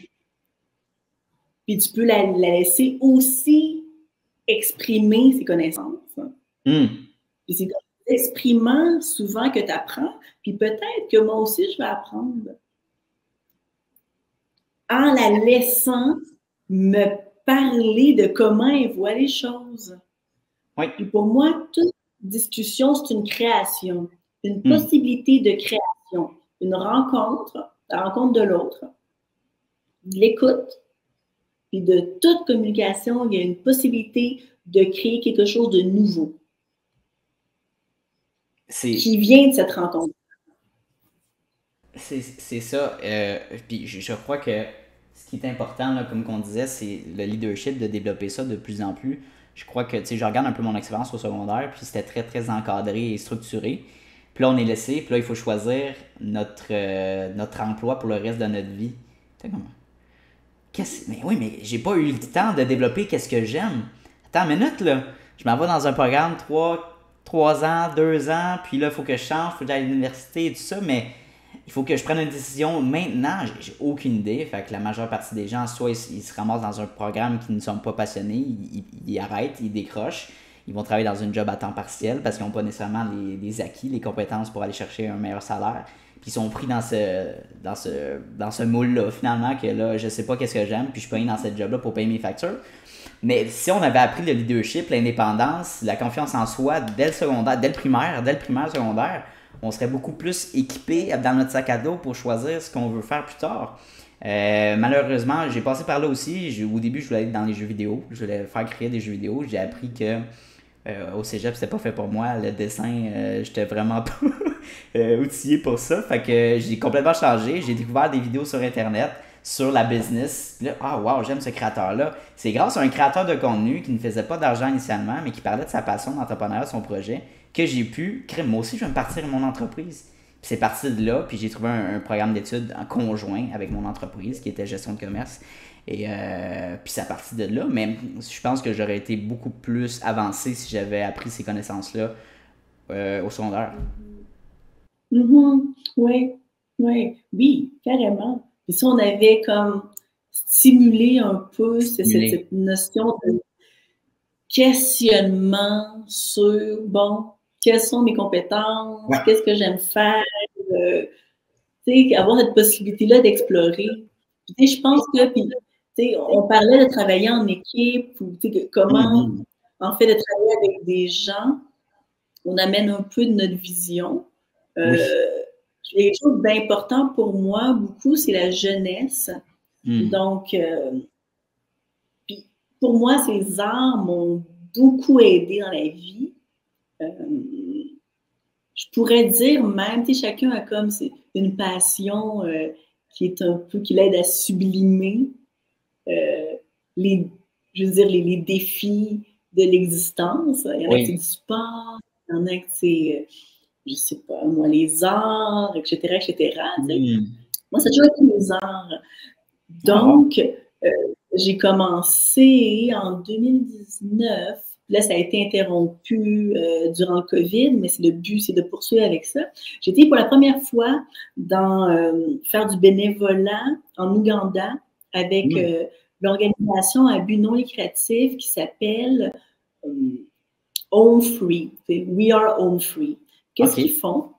Puis tu peux la, laisser aussi exprimer ses connaissances. Hmm. Puis c'est en exprimant souvent que tu apprends, puis peut-être que moi aussi je vais apprendre. En la laissant me parler de comment elle voit les choses. Oui. Puis pour moi, toute discussion, c'est une création une hmm. possibilité de création, une rencontre, la rencontre de l'autre, l'écoute, puis de toute communication, il y a une possibilité de créer quelque chose de nouveau qui vient de cette rencontre. C'est ça. Euh, puis je, crois que ce qui est important, là, comme on disait, c'est le leadership, de développer ça de plus en plus. Je crois que, tu sais, je regarde un peu mon expérience au secondaire, puis c'était très, très encadré et structuré. Puis là, on est laissé, puis là, il faut choisir notre, euh, notre emploi pour le reste de notre vie. Comment? Qu'est-ce... Mais oui, mais j'ai pas eu le temps de développer qu'est-ce que j'aime. Attends une minute, là. Je m'en vais dans un programme 3, 3 ans, 2 ans, puis là, il faut que je change, il faut que j'aille à l'université et tout ça, mais il faut que je prenne une décision maintenant. J'ai, aucune idée. Fait que la majeure partie des gens, soit ils, se ramassent dans un programme qui ne sont pas passionnés, ils- ils arrêtent, ils décrochent. Ils vont travailler dans une job à temps partiel parce qu'ils n'ont pas nécessairement les, acquis, les compétences pour aller chercher un meilleur salaire. Puis ils sont pris dans ce, dans ce, dans ce moule-là, finalement, que là, je sais pas qu'est-ce que j'aime, puis je payé dans cette job-là pour payer mes factures. Mais si on avait appris le leadership, l'indépendance, la confiance en soi dès le secondaire, dès le primaire, dès le primaire, secondaire, on serait beaucoup plus équipé dans notre sac à dos pour choisir ce qu'on veut faire plus tard. Euh, malheureusement, j'ai passé par là aussi. Au début, je voulais aller dans les jeux vidéo. Je voulais faire créer des jeux vidéo. J'ai appris que euh, au cégep, c'était pas fait pour moi. Le dessin, euh, j'étais vraiment pas euh, outillé pour ça. Fait que j'ai complètement changé. J'ai découvert des vidéos sur Internet sur la business. Ah wow, j'aime ce créateur-là. C'est grâce à un créateur de contenu qui ne faisait pas d'argent initialement, mais qui parlait de sa passion d'entrepreneuriat, son projet, que j'ai pu créer. Moi aussi, je vais me partir mon entreprise. C'est parti de là, puis j'ai trouvé un, un programme d'études en conjoint avec mon entreprise qui était gestion de commerce. Et euh, puis ça parti de là, mais je pense que j'aurais été beaucoup plus avancé si j'avais appris ces connaissances-là euh, au secondaire. Mhm. Oui, oui, oui, carrément. Et si on avait comme stimulé un peu ce- cette, notion de questionnement sur, bon, quelles sont mes compétences, Ouais. qu'est-ce que j'aime faire, euh, avoir cette possibilité-là d'explorer. Je pense que, puis, on parlait de travailler en équipe, ou comment, en fait, de travailler avec des gens, on amène un peu de notre vision. Euh, et quelque chose d'important pour moi, beaucoup, c'est la jeunesse. Mhm. Donc, euh, puis pour moi, ces arts m'ont beaucoup aidé dans la vie. Euh, je pourrais dire même, tu chacun a comme une passion euh, qui est un peu, qui l'aide à sublimer euh, les, je veux dire, les, les défis de l'existence. Il y en a qui du sport, il y en a qui c'est, euh, je sais pas, moi, les arts, etc., etc. Mhm. Moi, ça a toujours été les arts. Donc, euh, j'ai commencé en 2019. Là, ça a été interrompu euh, durant le COVID, mais c'est le but, c'est de poursuivre avec ça. Été pour la première fois dans euh, faire du bénévolat en Ouganda avec Mm. euh, l'organisation à but non lucratif qui s'appelle euh, Home Free. We Are Home Free. Qu'est-ce qu'ils font?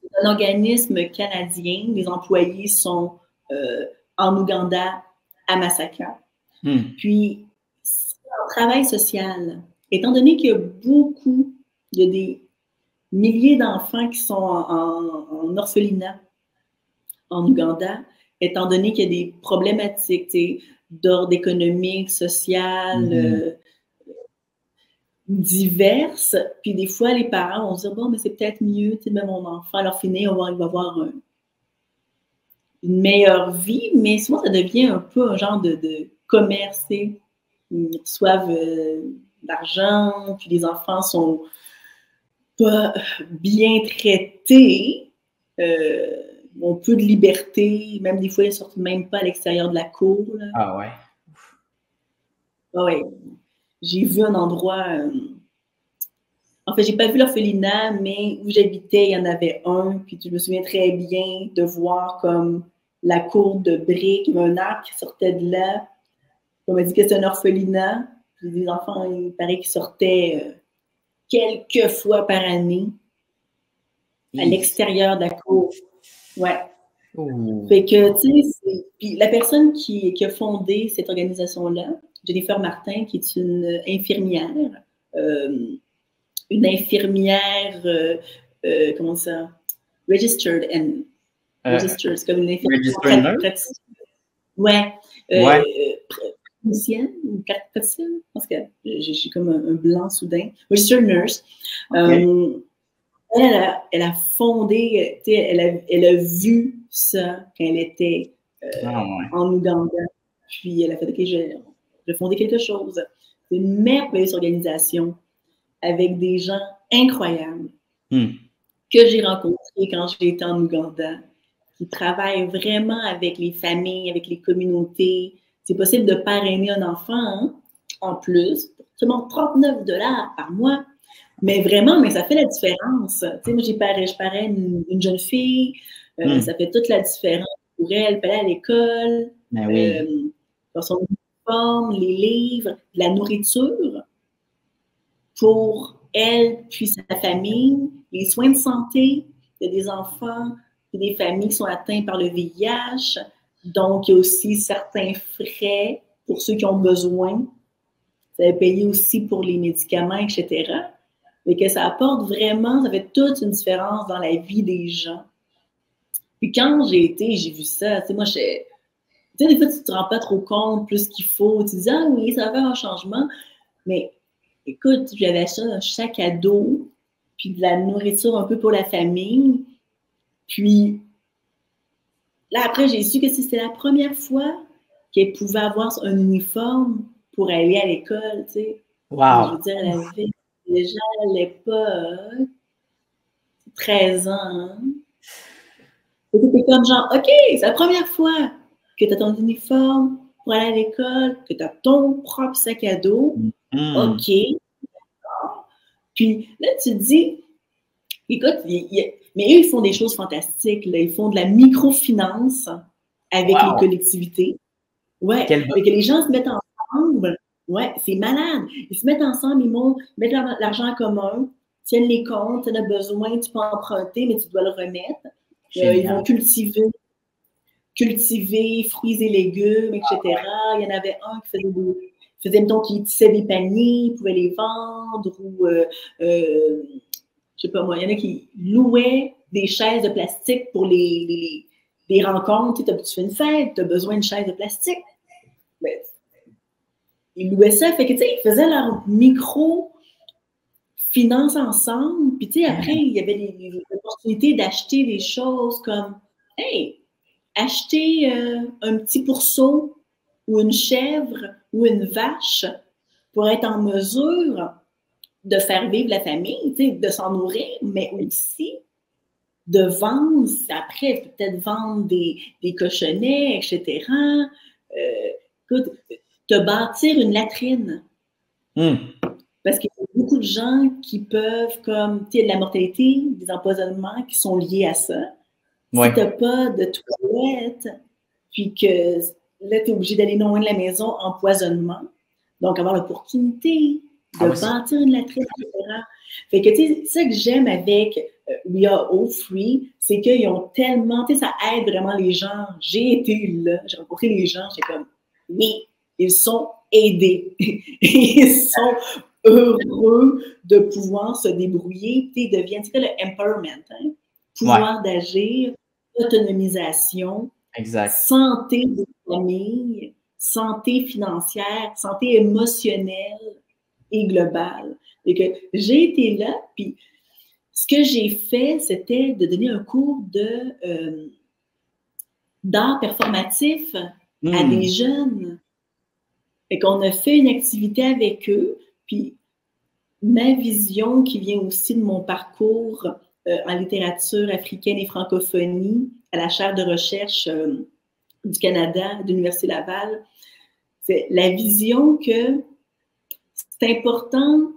C'est un organisme canadien. Les employés sont euh, en Ouganda, à Masaka. Mhm. Puis, c'est un travail social. Étant donné qu'il y a beaucoup, il y a des milliers d'enfants qui sont en, en- en orphelinat en Ouganda, étant donné qu'il y a des problématiques d'ordre économique, social, Mhm. euh, diverses. Puis des fois, les parents vont se dire, bon, mais c'est peut-être mieux, tu sais, même mon enfant, alors finir, il va avoir un- une meilleure vie, mais souvent, ça devient un peu un genre de, de commerce. Ils reçoivent euh, de l'argent, puis les enfants sont pas bien traités, euh, ont peu de liberté, même des fois, ils sortent même pas à l'extérieur de la cour. là. Ah ouais. Ah ouais. J'ai vu un endroit. euh, En fait, j'ai pas vu l'orphelinat, mais où j'habitais, il y en avait un. Puis je me souviens très bien de voir comme la cour de briques, il y avait un arbre qui sortait de là. On m'a dit que c'est un orphelinat. Puis des enfants, il paraît qu'ils sortaient euh, quelques fois par année à l'extérieur de la cour. Ouais. Ouh. Fait que, tu sais, puis la personne qui, qui a fondé cette organisation-là, Jennifer Martin, qui est une infirmière, euh, une infirmière, euh, euh, comment ça, registered and registered, c'est comme une infirmière Ouais. Ouais. pr- praticienne ou praticienne, je pense que j'ai comme un, un blanc soudain. Registered nurse. Elle, a, elle a fondé, elle a, elle a vu ça quand elle était Ah, ouais. en Ouganda. Puis elle a fait, OK, je, je vais fonder quelque chose. C'est une merveilleuse organisation avec des gens incroyables Hmm. que j'ai rencontrés quand j'étais en Ouganda, qui travaillent vraiment avec les familles, avec les communautés. C'est possible de parrainer un enfant hein, en plus, pour seulement 39 dollars par mois. Mais vraiment, mais ça fait la différence. Tu sais, moi, j'ai parrainé, je parraine une, une jeune fille, euh, Mm. ça fait toute la différence pour elle, elle à l'école, Ben oui. euh, dans son uniforme, les livres, la nourriture pour elle puis sa famille, les soins de santé. Il y a des enfants et des familles qui sont atteints par le VIH. Donc, il y a aussi certains frais pour ceux qui ont besoin. Ça va payer aussi pour les médicaments, etc. Mais que ça apporte vraiment, ça fait toute une différence dans la vie des gens. Puis quand j'ai été, j'ai vu ça. Tu sais, moi, je, tu sais, des fois, tu te rends pas trop compte plus qu'il faut. Tu dis, ah oui, ça va faire un changement. Mais écoute, j'avais acheté un sac à dos, puis de la nourriture un peu pour la famille. Puis là, après, j'ai su que si c'était la première fois qu'elle pouvait avoir un uniforme pour aller à l'école, tu sais. Je Wow. veux dire, elle avait déjà à l'époque 13 ans. C'était comme genre, OK, c'est la première fois que tu as ton uniforme pour aller à l'école, que tu as ton propre sac à dos. Hmm. OK. Puis là, tu te dis, écoute, il- il- mais eux, ils font des choses fantastiques. Là. Ils font de la microfinance avec Wow. les collectivités. Ouais. Quel que les gens se mettent ensemble. Ouais, c'est malade. Ils se mettent ensemble, ils montent, mettent l'argent en commun, tiennent les comptes, tu en as besoin, tu peux emprunter, mais tu dois le remettre. Euh, ils vont cultiver, cultiver fruits et légumes, etc. Il y en avait un qui faisait des, faisait, qui tissait des paniers, il pouvait les vendre, ou, euh, euh, je sais pas moi, il y en a qui louaient des chaises de plastique pour les, les, les rencontres. Tu, tu fais une fête, tu as besoin d'une chaise de plastique. Ben, ils louaient ça, fait que, ils faisaient leur micro finance ensemble. Puis, tu sais, après, il y avait des, opportunités d'acheter des choses comme, hey, acheter euh, un petit pourceau ou une chèvre ou une vache pour être en mesure de faire vivre la famille, de s'en nourrir, mais aussi de vendre, après, peut-être vendre des, des cochonnets, etc. Euh, écoute, te bâtir une latrine. Hmm. Parce qu'il y a beaucoup de gens qui peuvent, comme, tu sais, de la mortalité, des empoisonnements qui sont liés à ça. Ouais. Si tu n'as pas de toilette, puis que là, tu es obligé d'aller non loin de la maison, empoisonnement. Donc, avoir l'opportunité de Ah c'est- bâtir une latrine, etc. Fait que, tu sais, ça que j'aime avec euh, We Are All Free, c'est qu'ils ont tellement, tu sais, ça aide vraiment les gens. J'ai été là, j'ai rencontré les gens, j'étais comme, oui, ils sont aidés. ils sont heureux de pouvoir se débrouiller, ils deviennent, c'est le empowerment, hein? pouvoir d'agir, autonomisation, Exact. santé de famille, santé financière, santé émotionnelle et globale. Et que j'ai été là, puis ce que j'ai fait, c'était de donner un cours de euh, d'art performatif à Hmm. des jeunes. Fait qu'on a fait une activité avec eux, puis ma vision qui vient aussi de mon parcours euh, en littérature africaine et francophonie à la chaire de recherche euh, du Canada, de l'Université Laval, c'est la vision que c'est important,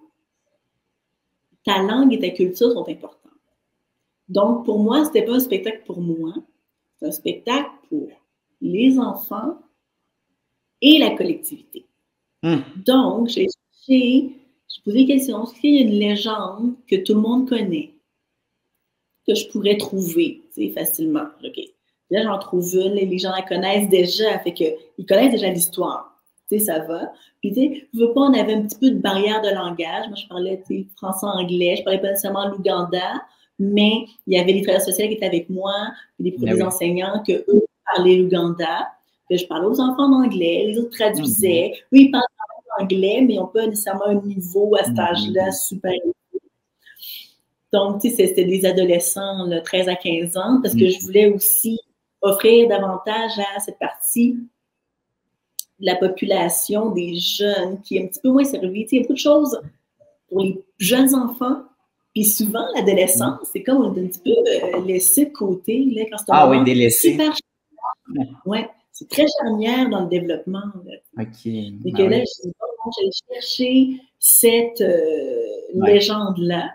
ta langue et ta culture sont importantes. Donc, pour moi, c'était pas un spectacle pour moi, c'est un spectacle pour les enfants et la collectivité. Hmm. Donc, j'ai cherché, je des questions. Est-ce qu'il y a une légende que tout le monde connaît, que je pourrais trouver facilement? OK. Là, j'en trouve une, et les gens la connaissent déjà, fait que ils connaissent déjà l'histoire. Tu sais, ça va. Puis, tu sais, je veux pas, on avait un petit peu de barrière de langage. Moi, je parlais, tu sais, français-anglais. Je parlais pas nécessairement l'Ouganda, mais il y avait les travailleurs sociaux qui étaient avec moi, puis des, Ben des oui. enseignants que eux parlaient l'Ouganda. Que je parlais aux enfants en anglais, les autres traduisaient. Mm-hmm. Oui, ils parlent anglais, mais ils n'ont pas nécessairement un niveau à cet Mhm. âge-là super élevé. Donc, tu sais, c'était des adolescents, là, 13 à 15 ans, parce que Mhm. je voulais aussi offrir davantage à cette partie de la population des jeunes qui est un petit peu moins servie. Il y a beaucoup de choses pour les jeunes enfants. Puis souvent, l'adolescence, c'est comme on est un petit peu euh, laissé de côté. Là, quand c'est Ah oui, délaissé. super. Ouais, c'est très charnière dans le développement. là. OK. Et Ah que là, oui. je dis, bon, j'allais chercher cette euh, Ouais. légende-là.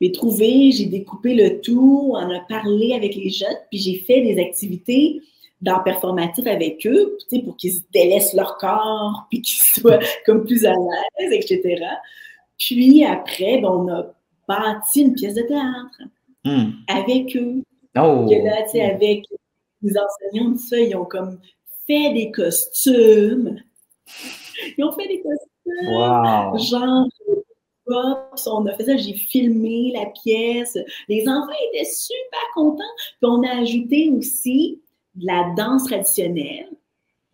J'ai trouvé, j'ai découpé le tout, on a parlé avec les jeunes, puis j'ai fait des activités dans le performatif avec eux, pour qu'ils se délaissent leur corps, puis qu'ils soient comme plus à l'aise, etc. Puis après, ben, on a bâti une pièce de théâtre Hmm. avec eux. Oh! Que là, avec les enseignants, tout ça, ils ont comme fait des costumes. Ils ont fait des costumes, Wow! genre, on a fait ça, j'ai filmé la pièce. Les enfants étaient super contents. Puis on a ajouté aussi de la danse traditionnelle.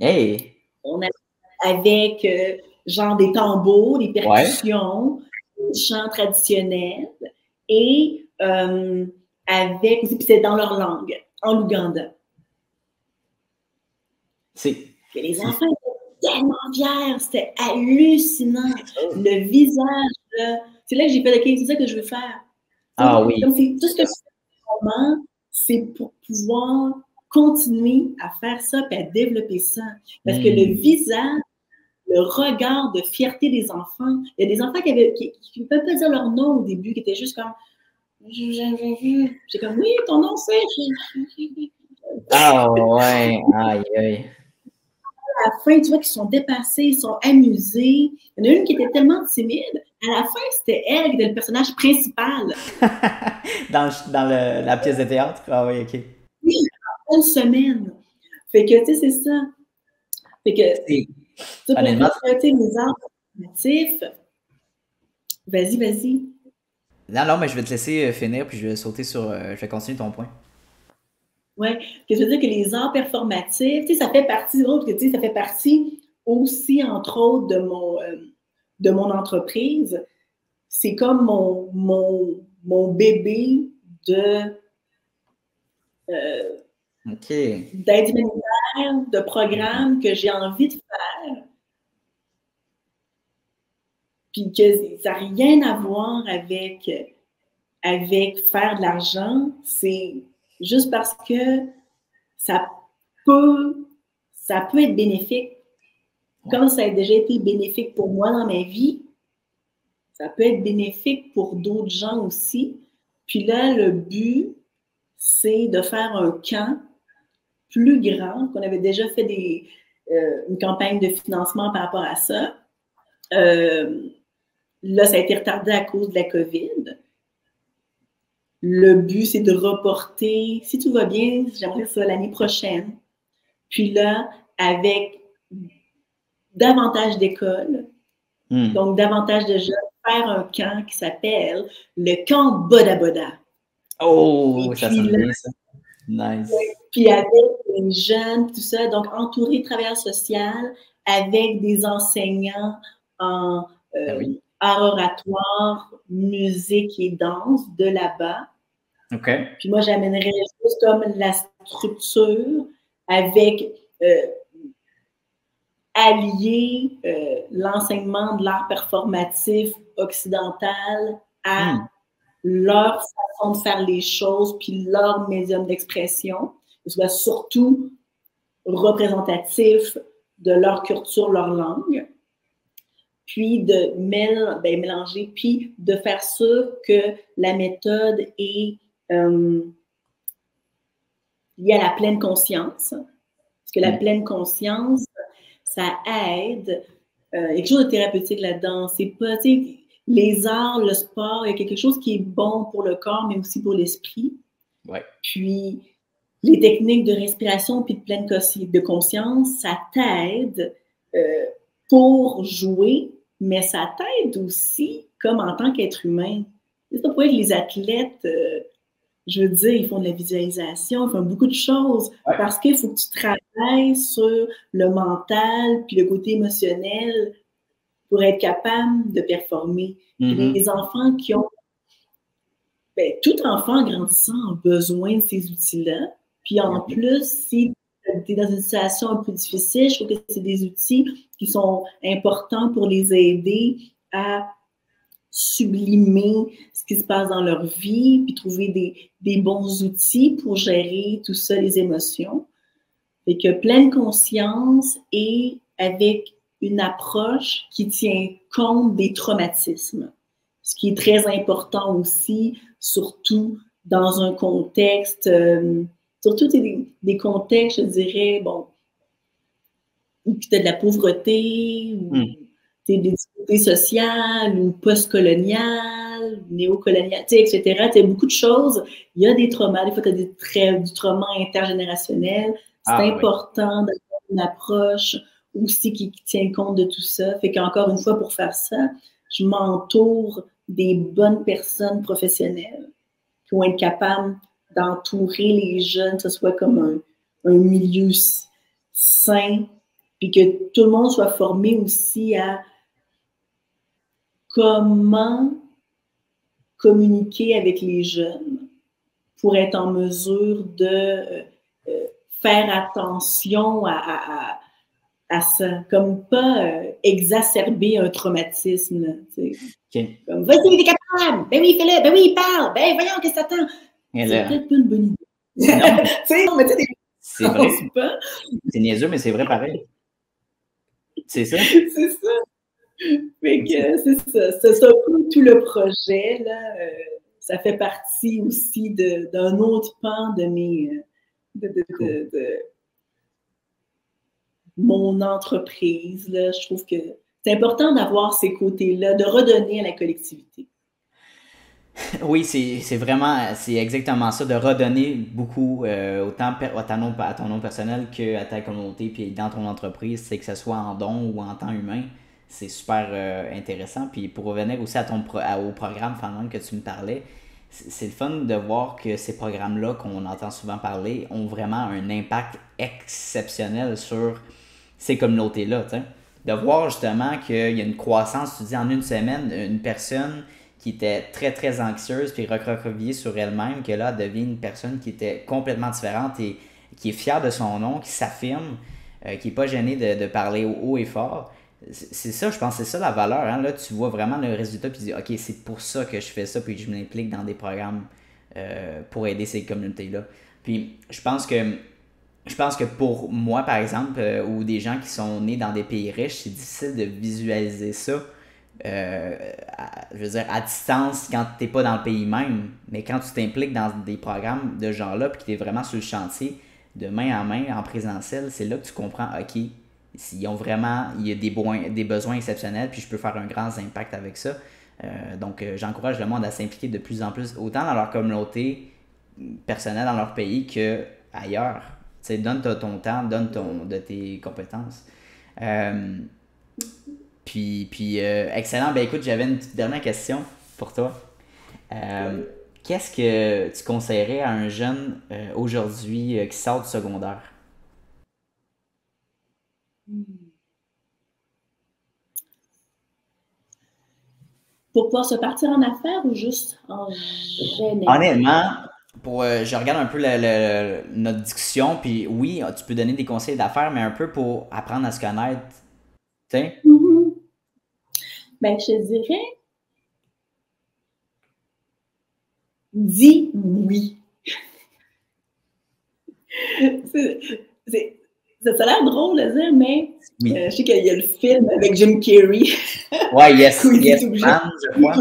Hey! On a avec euh, genre des tambours, des percussions, des chants traditionnels et euh, avec, puis c'est dans leur langue, en Ouganda. C'est. Les enfants étaient tellement fiers, c'était hallucinant. Le visage, là, c'est là que j'ai fait, OK, c'est ça que je veux faire. Ah oui. Donc, c'est- tout ce que je fais c'est pour pouvoir continuer à faire ça et à développer ça. Parce que le visage, le regard de fierté des enfants, il y a des enfants qui avaient, qui, qui ne peuvent pas dire leur nom au début, qui étaient juste comme, j'ai comme, oui, ton nom c'est. Ah ouais! Aïe, aïe. À la fin, tu vois qu'ils sont dépassés, ils sont amusés. Il y en a une qui était tellement timide. À la fin, c'était elle qui était le personnage principal. dans le- dans le- la pièce de théâtre? Ah oui, OK. Une semaine. Fait que, tu sais, c'est ça. Fait que, C'est- tu Honnêtement, les arts formatifs, vas-y, vas-y. Non, non, mais je vais te laisser euh, finir, puis je vais sauter sur. euh, je vais continuer ton point. Ouais, que je veux dire que les arts performatifs, tu sais, ça fait partie, autre que tu sais, ça fait partie aussi, entre autres, de mon, euh, de mon entreprise. C'est comme mon, mon, mon bébé de euh, d'aide humanitaire, de programme que j'ai envie de faire. Puis que ça n'a rien à voir avec, avec faire de l'argent. C'est juste parce que ça peut, ça peut être bénéfique. Comme ça a déjà été bénéfique pour moi dans ma vie, ça peut être bénéfique pour d'autres gens aussi. Puis là, le but, c'est de faire un camp plus grand, qu'on avait déjà fait des, euh, une campagne de financement par rapport à ça. Euh, là, ça a été retardé à cause de la COVID. Le but, c'est de reporter, si tout va bien, j'aimerais ça l'année prochaine. Puis là, avec davantage d'écoles, Hmm. donc davantage de jeunes, faire un camp qui s'appelle le camp Boda Boda. Oh, ça sonne bien, ça. Nice. puis avec les jeunes, tout ça, donc entouré de travailleurs sociaux, avec des enseignants en euh, Ah oui. Art oratoire, musique et danse de là-bas. OK. Puis moi, j'amènerais juste comme la structure avec euh, allier euh, l'enseignement de l'art performatif occidental à Hmm. leur façon de faire les choses, puis leur médium d'expression, que ce soit surtout représentatif de leur culture, leur langue, puis de mêl- ben, mélanger, puis de faire sûr que la méthode est euh, liée à la pleine conscience. Parce que la Mm. pleine conscience, ça aide. euh, il y a quelque chose de thérapeutique là-dedans. C'est pas, les arts, le sport, il y a quelque chose qui est bon pour le corps, mais aussi pour l'esprit. Ouais. Puis, les techniques de respiration puis de pleine de conscience, ça t'aide euh, pour jouer, mais ça t'aide aussi comme en tant qu'être humain. C'est pas pour être les athlètes, euh, je veux dire, ils font de la visualisation, ils font beaucoup de choses Ouais. parce qu'il faut que tu travailles sur le mental puis le côté émotionnel pour être capable de performer. Mhm. Les enfants qui ont. Ben, tout enfant grandissant a besoin de ces outils-là. Puis en plus, si tu es dans une situation un peu difficile, je trouve que c'est des outils qui sont importants pour les aider à sublimer ce qui se passe dans leur vie, puis trouver des, des bons outils pour gérer tout ça, les émotions. Fait que pleine conscience et avec une approche qui tient compte des traumatismes, ce qui est très important aussi, surtout dans un contexte, euh, surtout des, des, contextes, je dirais, bon, où tu as de la pauvreté, ou mm. des difficultés sociales, ou postcoloniales, néocoloniales, etc. Tu as beaucoup de choses. Il y a des traumas, des fois tu as des du trauma intergénérationnel. C'est ah, important d'avoir une approche aussi qui, qui, tient compte de tout ça. Fait qu'encore une fois, pour faire ça, je m'entoure des bonnes personnes professionnelles qui vont être capables d'entourer les jeunes, que ce soit comme un, un milieu sain, puis que tout le monde soit formé aussi à comment communiquer avec les jeunes pour être en mesure de euh, faire attention à, à, ça, comme pas euh, exacerber un traumatisme. Sais. Comme, vas-y, il est capable! Ben oui, fais-le! Ben oui, il parle! Ben voyons, qu'est-ce que t'attends? C'est peut-être pas une bonne idée. sais, mais tu c'est vrai. C'est niaiseux, mais c'est vrai pareil. C'est ça? c'est ça. Fait que c'est ça. C'est ça tout le projet, là. Euh, ça fait partie aussi d'un autre pan de mes. Euh, de, de, de, mon entreprise. Là. Je trouve que c'est important d'avoir ces côtés-là, de redonner à la collectivité. Oui, c'est vraiment, c'est exactement ça, de redonner beaucoup euh, autant à, ton nom, à ton nom personnel ta communauté, puis dans ton entreprise, c'est que ce soit en don ou en temps humain, c'est super euh, intéressant. Puis pour revenir aussi à ton au programme Fanman que tu me parlais, c'est le fun de voir que ces programmes-là qu'on entend souvent parler ont vraiment un impact exceptionnel sur ces communautés-là. De voir justement qu'il y a une croissance, tu dis en une semaine, une personne qui était très, très anxieuse, puis recroquevillée sur elle-même, que là, devient une personne qui était complètement différente et qui est fière de son nom, qui s'affirme, euh, qui n'est pas gênée de, de, parler haut et fort. C'est ça, je pense, c'est ça la valeur. Hein. Là, tu vois vraiment le résultat, puis tu dis, OK, c'est pour ça que je fais ça, puis je m'implique dans des programmes euh, pour aider ces communautés-là. Puis je pense que je pense que pour moi, par exemple, euh, ou des gens qui sont nés dans des pays riches, c'est difficile de visualiser ça euh, je veux dire, à distance quand tu n'es pas dans le pays même, mais quand tu t'impliques dans des programmes de genre-là, puis que tu es vraiment sur le chantier, de main en main, en présentiel, c'est là que tu comprends, OK, s'ils ont vraiment, il y a des, besoins, des besoins exceptionnels, puis je peux faire un grand impact avec ça. Euh, donc, euh, j'encourage le monde à s'impliquer de plus en plus, autant dans leur communauté personnelle, dans leur pays, que ailleurs. Tu sais, donne ton temps, donne ton, de tes compétences. Puis, puis euh, excellent. Ben écoute, j'avais une dernière question pour toi. Euh, qu'est-ce que tu conseillerais à un jeune euh, aujourd'hui qui sort du secondaire? Pour pouvoir se partir en affaires ou juste en général? Honnêtement, pour, je regarde un peu notre discussion, puis oui, tu peux donner des conseils d'affaires, mais un peu pour apprendre à se connaître. Tu sais? Ben, je dirais, dis oui. ça a l'air drôle à dire, mais euh, je sais qu'il y a le film avec Jim Carrey. Ouais, Yes, yes Man, je crois.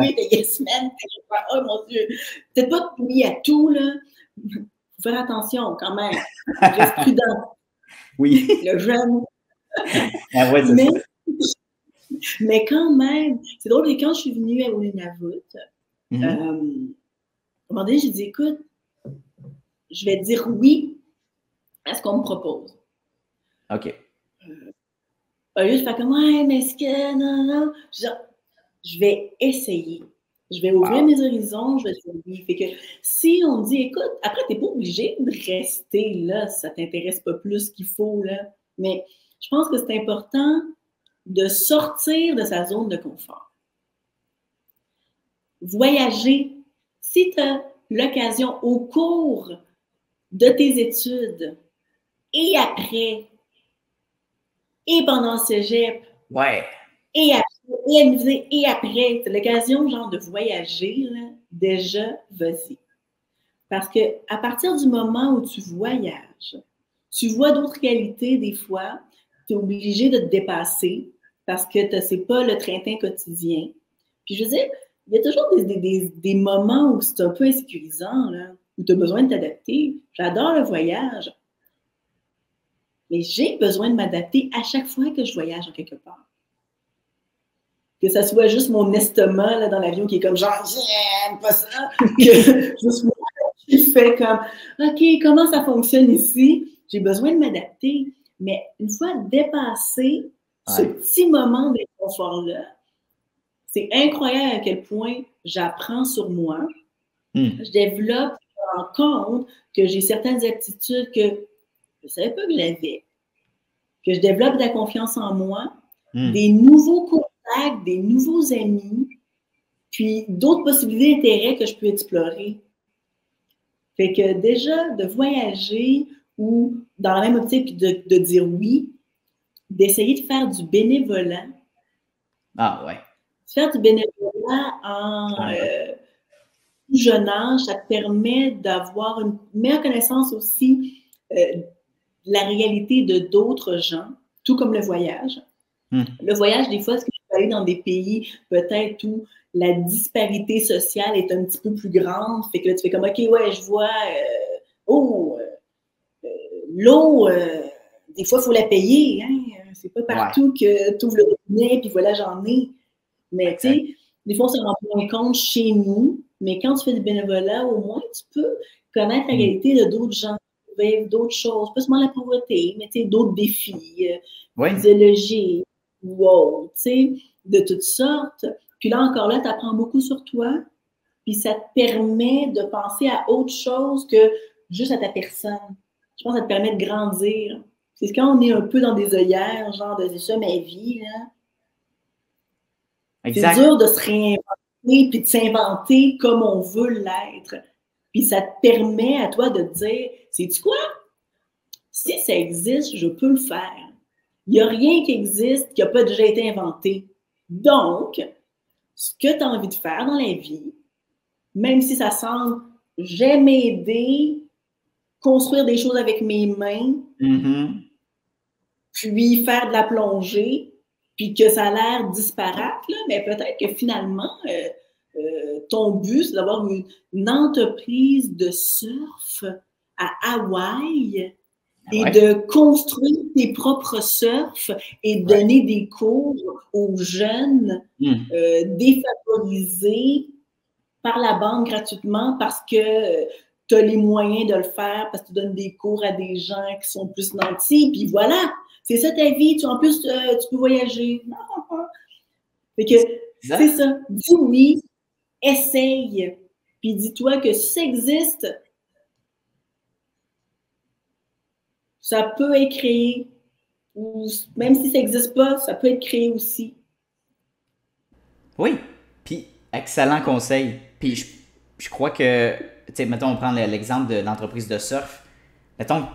oui, Yes Man. Oh mon Dieu. Peut-être pas oui à tout, là. Faut faire attention quand même. Reste prudent. Oui. Le jeune. Ah ouais, c'est ça. Mais quand même, c'est drôle, que quand je suis venue à Nunavut, mm -hmm. euh, à un moment donné, j'ai dit, écoute, je vais dire oui à ce qu'on me propose. OK. Euh, au lieu de faire comme, ouais, mais est-ce que, non, non, je vais essayer. Je vais ouvrir mes horizons, je vais dire Fait que si on dit, écoute, après, tu n'es pas obligé de rester là si ça ne t'intéresse pas plus qu'il faut, là. Mais je pense que c'est important de sortir de sa zone de confort. Voyager. Si tu as l'occasion au cours de tes études et après et pendant le cégep Ouais. et après et après, c'est l'occasion genre de voyager, là, déjà, vas-y. Parce que à partir du moment où tu voyages, tu vois d'autres qualités des fois, tu es obligé de te dépasser parce que sais pas le train-train quotidien. Puis je veux dire, il y a toujours des, des- des- des moments où c'est un peu insécurisant, là, où tu as besoin de t'adapter. J'adore le voyage. Mais j'ai besoin de m'adapter à chaque fois que je voyage en quelque part. Que ça soit juste mon estomac là, dans l'avion qui est comme genre, j'aime pas ça. Que juste moi qui fait comme, OK, comment ça fonctionne ici? J'ai besoin de m'adapter. Mais une fois dépassé ce petit moment d'inconfort-là, c'est incroyable à quel point j'apprends sur moi. Hmm. Je développe, je me rends compte que j'ai certaines aptitudes que je ne savais pas que j'avais. Que je développe de la confiance en moi, Hmm. des nouveaux contacts, des nouveaux amis, puis d'autres possibilités d'intérêt que je peux explorer. Fait que déjà, de voyager ou dans la même optique de, de dire oui, d'essayer de faire du bénévolat, Ah ouais. faire du bénévolat en Ouais. euh, jeune âge, ça te permet d'avoir une meilleure connaissance aussi euh, de la réalité de d'autres gens, tout comme le voyage. Hmm. Le voyage, des fois, c'est que tu peux aller dans des pays peut-être où la disparité sociale est un petit peu plus grande. Fait que là, tu fais comme, OK, ouais, je vois, euh, oh, l'eau, des fois, il faut la payer. Hein? C'est pas partout que tu ouvres le robinet, puis voilà, j'en ai. Mais tu sais, des fois, on se rend moins compte chez nous, mais quand tu fais du bénévolat, au moins, tu peux connaître la Mm. réalité de d'autres gens, d'autres choses, pas seulement la pauvreté, mais tu sais, d'autres défis, euh, Oui. idéologiques, wow, tu sais, de toutes sortes. Puis là, encore là, tu apprends beaucoup sur toi, puis ça te permet de penser à autre chose que juste à ta personne. Je pense que ça te permet de grandir. C'est quand on est un peu dans des œillères, genre de c'est ça ma vie, là. C'est dur de se réinventer puis de s'inventer comme on veut l'être. Puis ça te permet à toi de te dire, sais-tu quoi? Si ça existe, je peux le faire. Il n'y a rien qui existe qui n'a pas déjà été inventé. Donc, ce que tu as envie de faire dans la vie, même si ça semble j'aime aider, construire des choses avec mes mains, Mhm. Puis faire de la plongée, puis que ça a l'air disparate, là, mais peut-être que finalement, euh, euh, ton but, c'est d'avoir une, une entreprise de surf à Hawaï et Ouais. de construire tes propres surfs et Ouais. donner des cours aux jeunes Hmm. euh, défavorisés par la banque gratuitement parce que tu as les moyens de le faire, parce que tu donnes des cours à des gens qui sont plus nantis, puis voilà, c'est ça ta vie. Tu, en plus, euh, tu peux voyager. Fait que c'est ça. Dis oui, essaye, puis dis-toi que si ça existe, ça peut être créé. Ou même si ça n'existe pas, ça peut être créé aussi. Oui. Puis, excellent conseil. Puis, je, je crois que, tu sais, mettons, on prend le- l'exemple de l'entreprise de surf. Mettons,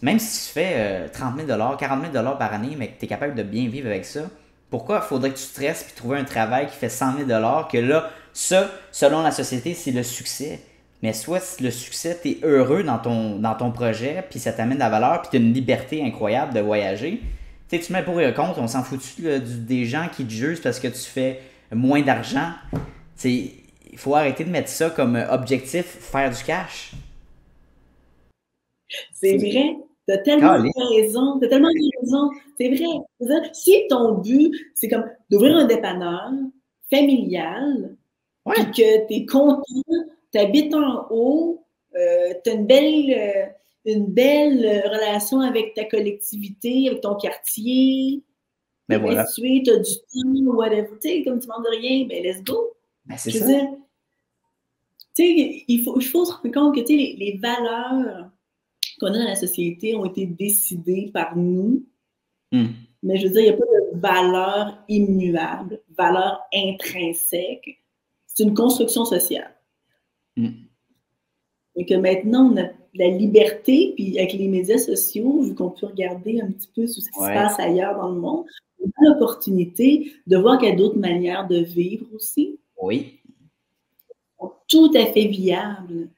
même si tu fais euh, 30 000 40 000 par année, mais que tu es capable de bien vivre avec ça, pourquoi faudrait que tu stresses puis trouver un travail qui fait 100 000 que là, ça, selon la société, c'est le succès. Mais soit le succès, tu es heureux dans ton, projet, puis ça t'amène de la valeur, puis tu une liberté incroyable de voyager. Tu sais, tu mets pour et contre, on s'en fout des gens qui te jugent parce que tu fais moins d'argent? Il faut arrêter de mettre ça comme objectif, faire du cash. C'est vrai. T'as tellement Calé. raison. T'as tellement raison. C'est vrai. Si ton but, c'est comme d'ouvrir un dépanneur familial, Ouais. puis que tu es content, tu habites en haut, euh, tu as une belle, euh, une belle relation avec ta collectivité, avec ton quartier, Ben voilà. tu as du temps, whatever, tu sais, comme tu demandes rien, ben let's go. Ben, c'est ça. dire, tu sais, il faut, il faut se rendre compte que les valeurs qu'on a dans la société ont été décidées par nous, Hmm. mais je veux dire, il n'y a pas de valeur immuable, valeur intrinsèque. C'est une construction sociale. Hmm. Et que maintenant, on a la liberté, puis avec les médias sociaux, vu qu'on peut regarder un petit peu ce qui se passe ailleurs dans le monde, on a l'opportunité de voir qu'il y a d'autres manières de vivre aussi. Oui. Tout à fait viable.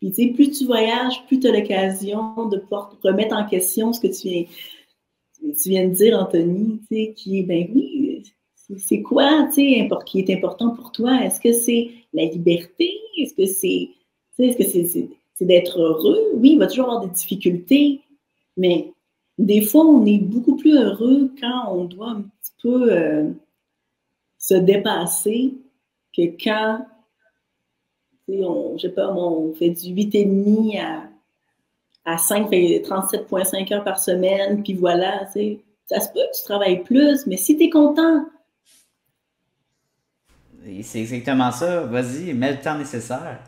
Puis, tu sais, plus tu voyages, plus tu as l'occasion de remettre en question ce que tu viens, tu viens de dire, Anthony, tu sais, qui est, ben oui, c'est quoi, tu sais, qui est important pour toi? Est-ce que c'est la liberté? Est-ce que c'est, est-ce que c'est d'être heureux? Oui, il va toujours avoir des difficultés, mais des fois, on est beaucoup plus heureux quand on doit un petit peu euh, se dépasser que quand, on, je sais pas, on fait du 8,5 à, à 5, 37,5 heures par semaine, puis voilà, ça se peut que tu travailles plus, mais si tu es content. C'est exactement ça. Vas-y, mets le temps nécessaire.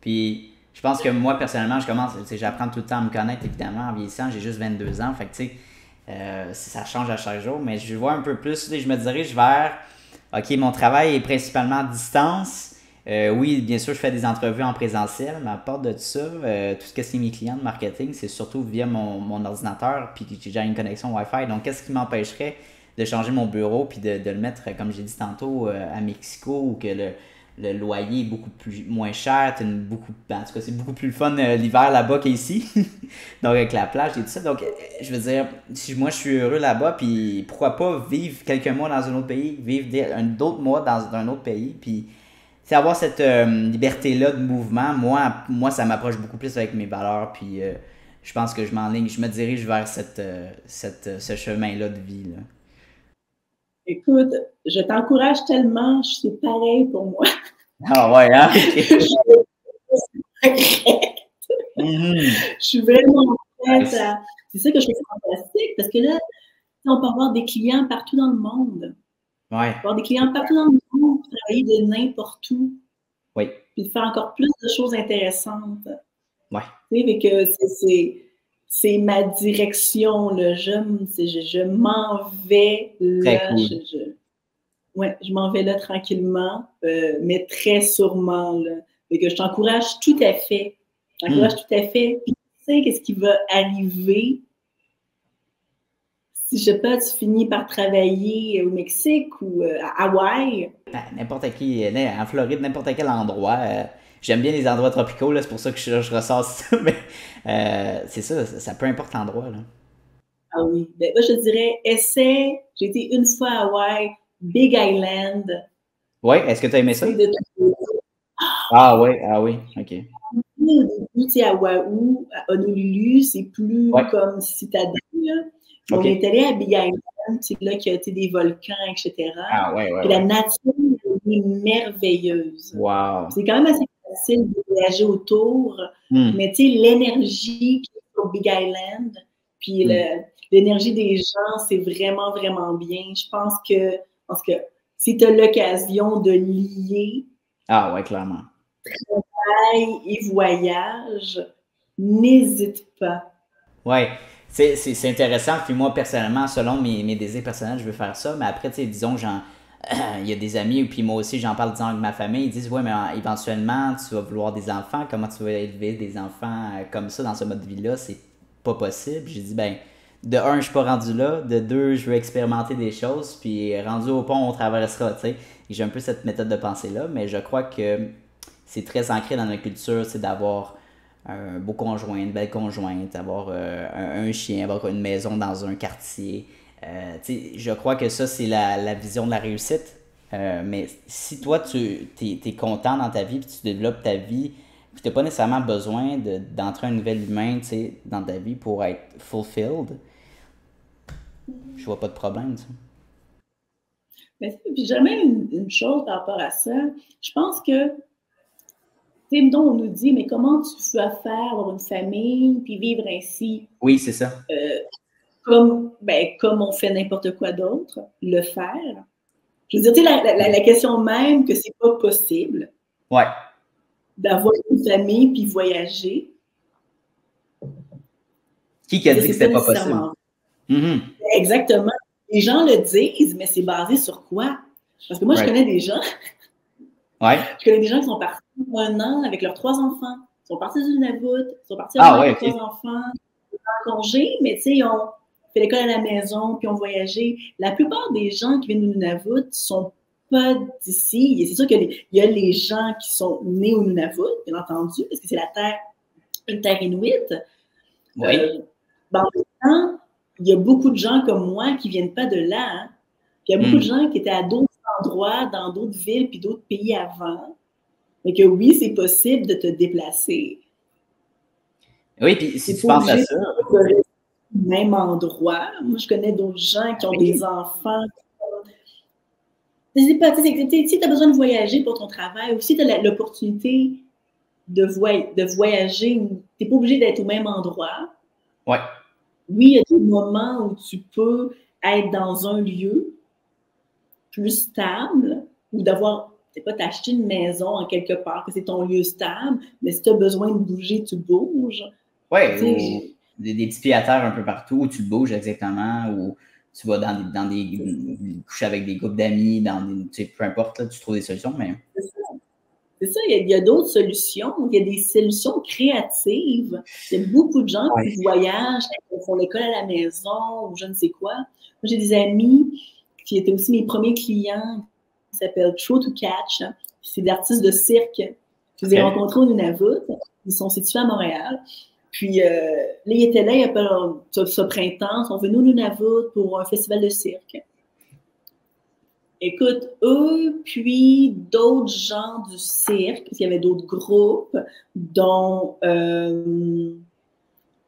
Puis je pense que moi, personnellement, je commence, j'apprends tout le temps à me connaître, évidemment, en vieillissant. J'ai juste 22 ans. Fait tu sais, euh, ça change à chaque jour. Mais je vois un peu plus, je me dirige vers, OK, mon travail est principalement à distance. Euh, oui, bien sûr, je fais des entrevues en présentiel, mais à part de ça, euh, tout ce que c'est mes clients de marketing, c'est surtout via mon, mon ordinateur, puis j'ai déjà une connexion Wi-Fi. Donc, qu'est-ce qui m'empêcherait de changer mon bureau, puis de, de, le mettre, comme j'ai dit tantôt, à Mexico, ou que le, le loyer est beaucoup plus moins cher, en tout cas, c'est beaucoup plus fun euh, l'hiver là-bas qu'ici. donc avec la plage et tout ça. Donc, euh, je veux dire, si moi je suis heureux là-bas, puis pourquoi pas vivre quelques mois dans un autre pays, vivre d'autres mois dans un autre pays, puis c'est avoir cette euh, liberté-là de mouvement. Moi, moi ça m'approche beaucoup plus avec mes valeurs, puis je pense que je m'enligne, je me dirige vers cette, cette ce chemin-là de vie. Là. Écoute, je t'encourage tellement, c'est pareil pour moi. Ah ouais, hein? Mm-hmm. je suis vraiment prête à. C'est ça que je trouve fantastique parce que là, on peut avoir des clients partout dans le monde. Ouais. avoir des clients partout dans le monde, travailler de n'importe où. Oui. Puis de faire encore plus de choses intéressantes. Ouais. Tu sais, que c'est c'est ma direction. Là. Je, je, je m'en vais là. Je, ouais, je m'en vais là tranquillement, euh, mais très sûrement. Là. Que je t'encourage tout à fait. Je t'encourage hmm. tout à fait. Puis tu sais qu'est-ce qui va arriver si, je sais pas, tu finis par travailler au Mexique ou euh, à Hawaï. Ben, n'importe qui, en Floride, n'importe quel endroit. Euh, J'aime bien les endroits tropicaux, c'est pour ça que je, ressors ça, mais euh, c'est ça, ça, peu importe l'endroit. Ah oui, ben, moi je dirais, essaie, j'ai été une fois à Hawaii, Big Island. Oui, est-ce que tu as aimé ça? Ah oui, ah oui, ok. Au début, tu sais, à Oahu, à Honolulu, c'est plus comme citadelle. On est allé à Big Island, c'est là qu'il y a été des volcans, etc. Ah ouais, ouais. Et la nature est merveilleuse. Wow. C'est quand même assez facile de voyager autour, hmm. mais tu sais, l'énergie qui est au Big Island, puis hmm. l'énergie des gens, c'est vraiment, vraiment bien. Je pense que, parce que si tu as l'occasion de lier ah ouais, clairement. travail et voyage, n'hésite pas. Ouais. C'est intéressant. Puis moi, personnellement, selon mes, désirs personnels, je veux faire ça. Mais après, disons, j'en il y a des amis, puis moi aussi, j'en parle disons avec ma famille, ils disent Ouais, mais éventuellement, tu vas vouloir des enfants. Comment tu vas élever des enfants euh, comme ça dans ce mode de vie-là? C'est pas possible. J'ai dit Ben, de un, je suis pas rendu là. De deux, je veux expérimenter des choses. Puis rendu au pont, on traversera. Tu sais, j'ai un peu cette méthode de pensée-là, mais je crois que c'est très ancré dans notre culture, c'est d'avoir un beau conjoint, une belle conjointe, avoir euh, un, chien, avoir une maison dans un quartier. Euh, je crois que ça, c'est la, vision de la réussite. Euh, mais si toi, tu es, content dans ta vie, puis tu développes ta vie, puis tu n'as pas nécessairement besoin d'entrer un nouvel humain dans ta vie pour être fulfilled, je vois pas de problème. Mais puis jamais une, chose par rapport à ça. Je pense que, sais, on nous dit, mais comment tu vas faire avoir une famille, puis vivre ainsi? Oui, c'est ça. Euh, comme, ben, comme on fait n'importe quoi d'autre, le faire. Je veux dire, la, la, la, question même que c'est pas possible. Ouais. D'avoir une famille puis voyager. Qui a dit que c'était pas possible? Mm-hmm. Exactement. Les gens le disent, mais c'est basé sur quoi? Parce que moi, je connais des gens Ouais. Je connais des gens qui sont partis un an avec leurs trois enfants. Ils sont partis du Nunavut, ils sont partis Ah, ouais, avec ok. trois enfants, en congé, mais tu sais, ils ont fait l'école à la maison, puis ont voyagé. La plupart des gens qui viennent du Nunavut sont pas d'ici. C'est sûr qu'il y a les gens qui sont nés au Nunavut, bien entendu, parce que c'est la terre, une terre inuite. Oui. Euh, ben, en même temps, il y a beaucoup de gens comme moi qui viennent pas de là. hein. Puis il y a beaucoup Mm. de gens qui étaient à d'autres endroits, dans d'autres villes, puis d'autres pays avant. Mais que oui, c'est possible de te déplacer. Oui, puis si C'est tu penses à ça, de même endroit. Moi, je connais d'autres gens qui ont Oui. des enfants. Je sais pas, si tu as besoin de voyager pour ton travail ou si tu as l'opportunité de, voy- de voyager, tu n'es pas obligé d'être au même endroit. ouais. Oui, il y a des moments où tu peux être dans un lieu plus stable ou d'avoir, c'est pas t'acheter une maison en quelque part, que c'est ton lieu stable, mais si tu as besoin de bouger, tu bouges. Sais, ou des, des petits pieds à terre un peu partout où tu bouges exactement, ou tu vas dans des, dans des coucher avec des groupes d'amis, dans des, tu sais, peu importe, là, tu trouves des solutions, mais C'est ça, il y a, il y a d'autres solutions. Il y a des solutions créatives. Il y a beaucoup de gens Ouais. qui voyagent, qui font l'école à la maison ou je ne sais quoi. Moi, j'ai des amis qui étaient aussi mes premiers clients, qui s'appellent True to Catch. C'est des artistes de cirque. Je les ai rencontrés au Nunavut. Ils sont situés à Montréal. Puis euh, là, ils étaient là il y a pas ce, ce printemps. Ils sont venus au Nunavut pour un festival de cirque. Écoute, eux, puis d'autres gens du cirque, parce qu'il y avait d'autres groupes, dont euh,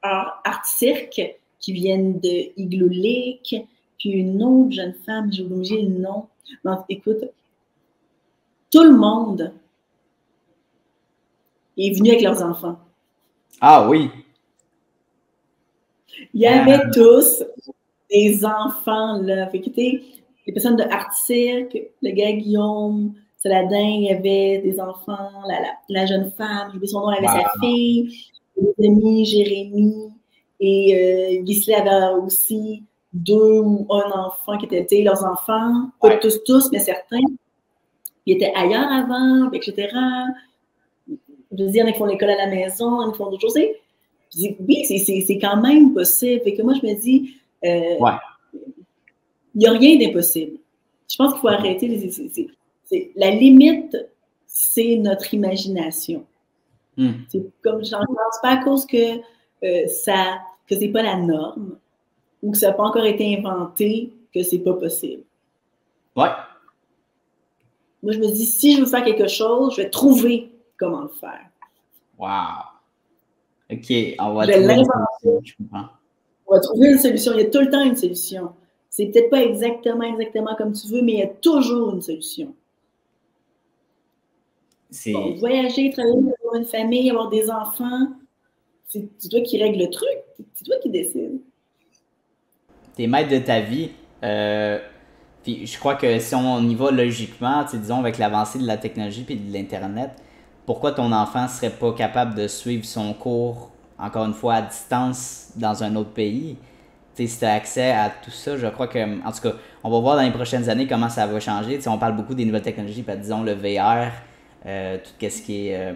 Art, Art Cirque, qui viennent de Igloo Lake, puis une autre jeune femme, j'ai oublié le nom. Mais écoute, tout le monde est venu avec leurs enfants. Ah oui, Il y avait tous des enfants, là. Fait que, les personnes de Art Cirque, le gars Guillaume, Saladin, il y avait des enfants, la, la, la jeune femme, j'ai son nom, elle avait sa Wow. fille, les amis, Jérémy, et euh, avait aussi deux ou un enfant qui était, tu sais, leurs enfants, pas Ouais. tous, tous, mais certains. Ils étaient ailleurs avant, etc. Je veux dire, il y en a qui font l'école à la maison, il y en a qui font d'autres choses. Je dis, oui, c'est- quand même possible. Fait que moi, je me dis, euh, Ouais. il n'y a rien d'impossible. Je pense qu'il faut arrêter. les- c'est- la limite, c'est notre imagination. Hmm. C'est comme je n'en pense pas à cause que euh, ça que c'est pas la norme ou que ça n'a pas encore été inventé que c'est pas possible. ouais, Moi, je me dis, si je veux faire quelque chose, je vais trouver comment le faire. wow. Ok, on va Je trouver une solution, je. On va trouver une solution. Il y a tout le temps une solution. C'est peut-être pas exactement, exactement comme tu veux, mais il y a toujours une solution. C'est Bon, voyager, travailler, avoir une famille, avoir des enfants, c'est c'est toi qui règle le truc. C'est toi qui décides. T'es maître de ta vie. euh, puis je crois que si on y va logiquement, disons avec l'avancée de la technologie puis de l'Internet, pourquoi ton enfant serait pas capable de suivre son cours, encore une fois, à distance dans un autre pays? Si tu as accès à tout ça, je crois que, en tout cas, on va voir dans les prochaines années comment ça va changer. On parle beaucoup des nouvelles technologies, puis disons le VR, euh, tout ce qui est euh,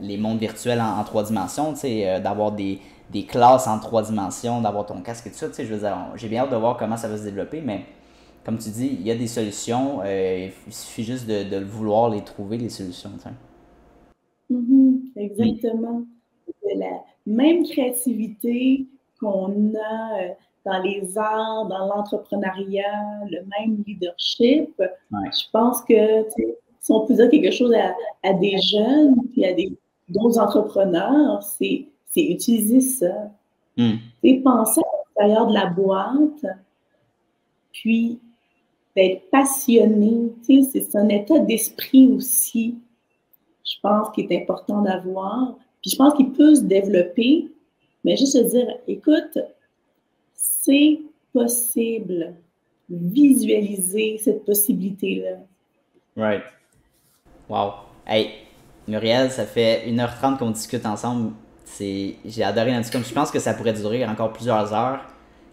les mondes virtuels en, trois dimensions, euh, d'avoir des, des classes en trois dimensions, d'avoir ton casque et tout ça, tu sais, je veux dire, on- j'ai bien hâte de voir comment ça va se développer, mais comme tu dis, il y a des solutions, euh, il suffit juste de, de vouloir les trouver, les solutions, tu sais. Mhm, exactement. La même créativité qu'on a euh, dans les arts, dans l'entrepreneuriat, le même leadership, je pense que tu sais, si on peut dire quelque chose à, à des jeunes puis à d'autres entrepreneurs, c'est c'est utiliser ça. Et penser à l'intérieur de la boîte, puis d'être passionné. C'est un état d'esprit aussi, je pense, qui est important d'avoir. Puis je pense qu'il peut se développer, mais juste se dire, écoute, c'est possible. Visualiser cette possibilité-là. Right. Wow. Hey, Muriel, ça fait 1h30 qu'on discute ensemble. C'est, j'ai adoré discussion. Je pense que ça pourrait durer encore plusieurs heures.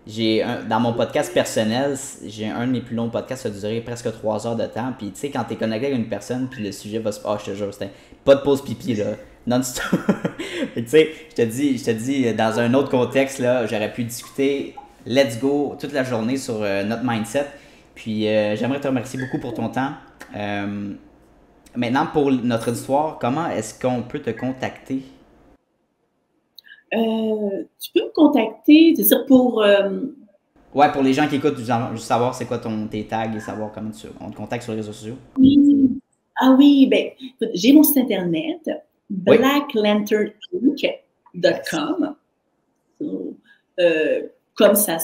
j'ai un- dans mon podcast personnel, j'ai un de mes plus longs podcasts, ça a duré presque trois heures de temps. Puis tu sais, quand t'es connecté avec une personne, puis le sujet va se. Ah, je te jure, c'était pas de pause pipi, là. Non-stop. Tu sais, je te dis, je te dis, dans un autre contexte, là, j'aurais pu discuter let's go toute la journée sur euh, notre mindset. Puis euh, j'aimerais te remercier beaucoup pour ton temps. Euh, maintenant, pour notre histoire, comment est-ce qu'on peut te contacter? Euh, tu peux me contacter, c'est ça pour. euh, Ouais, pour les gens qui écoutent, juste savoir c'est quoi ton, tes tags et savoir comment tu, on te contacte sur les réseaux sociaux. oui. Ah oui, ben, écoute, j'ai mon site internet, Oui. So, euh, comme ça,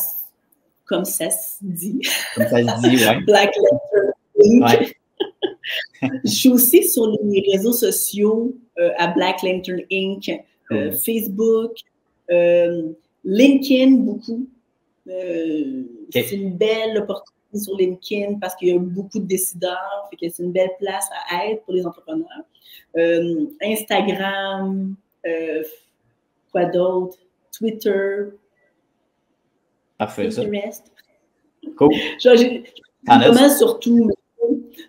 comme ça se dit. Comme ça se dit, ouais. Black Lantern Inc. Ouais. Je suis aussi sur les réseaux sociaux à Black Lantern Inc. euh. Facebook, euh, LinkedIn beaucoup. Euh. C'est une belle opportunité sur LinkedIn parce qu'il y a beaucoup de décideurs, fait que c'est une belle place à être pour les entrepreneurs. Instagram, quoi d'autre? Twitter, Parfait, ça. Pinterest. Cool. Genre, j'ai- pas mal surtout.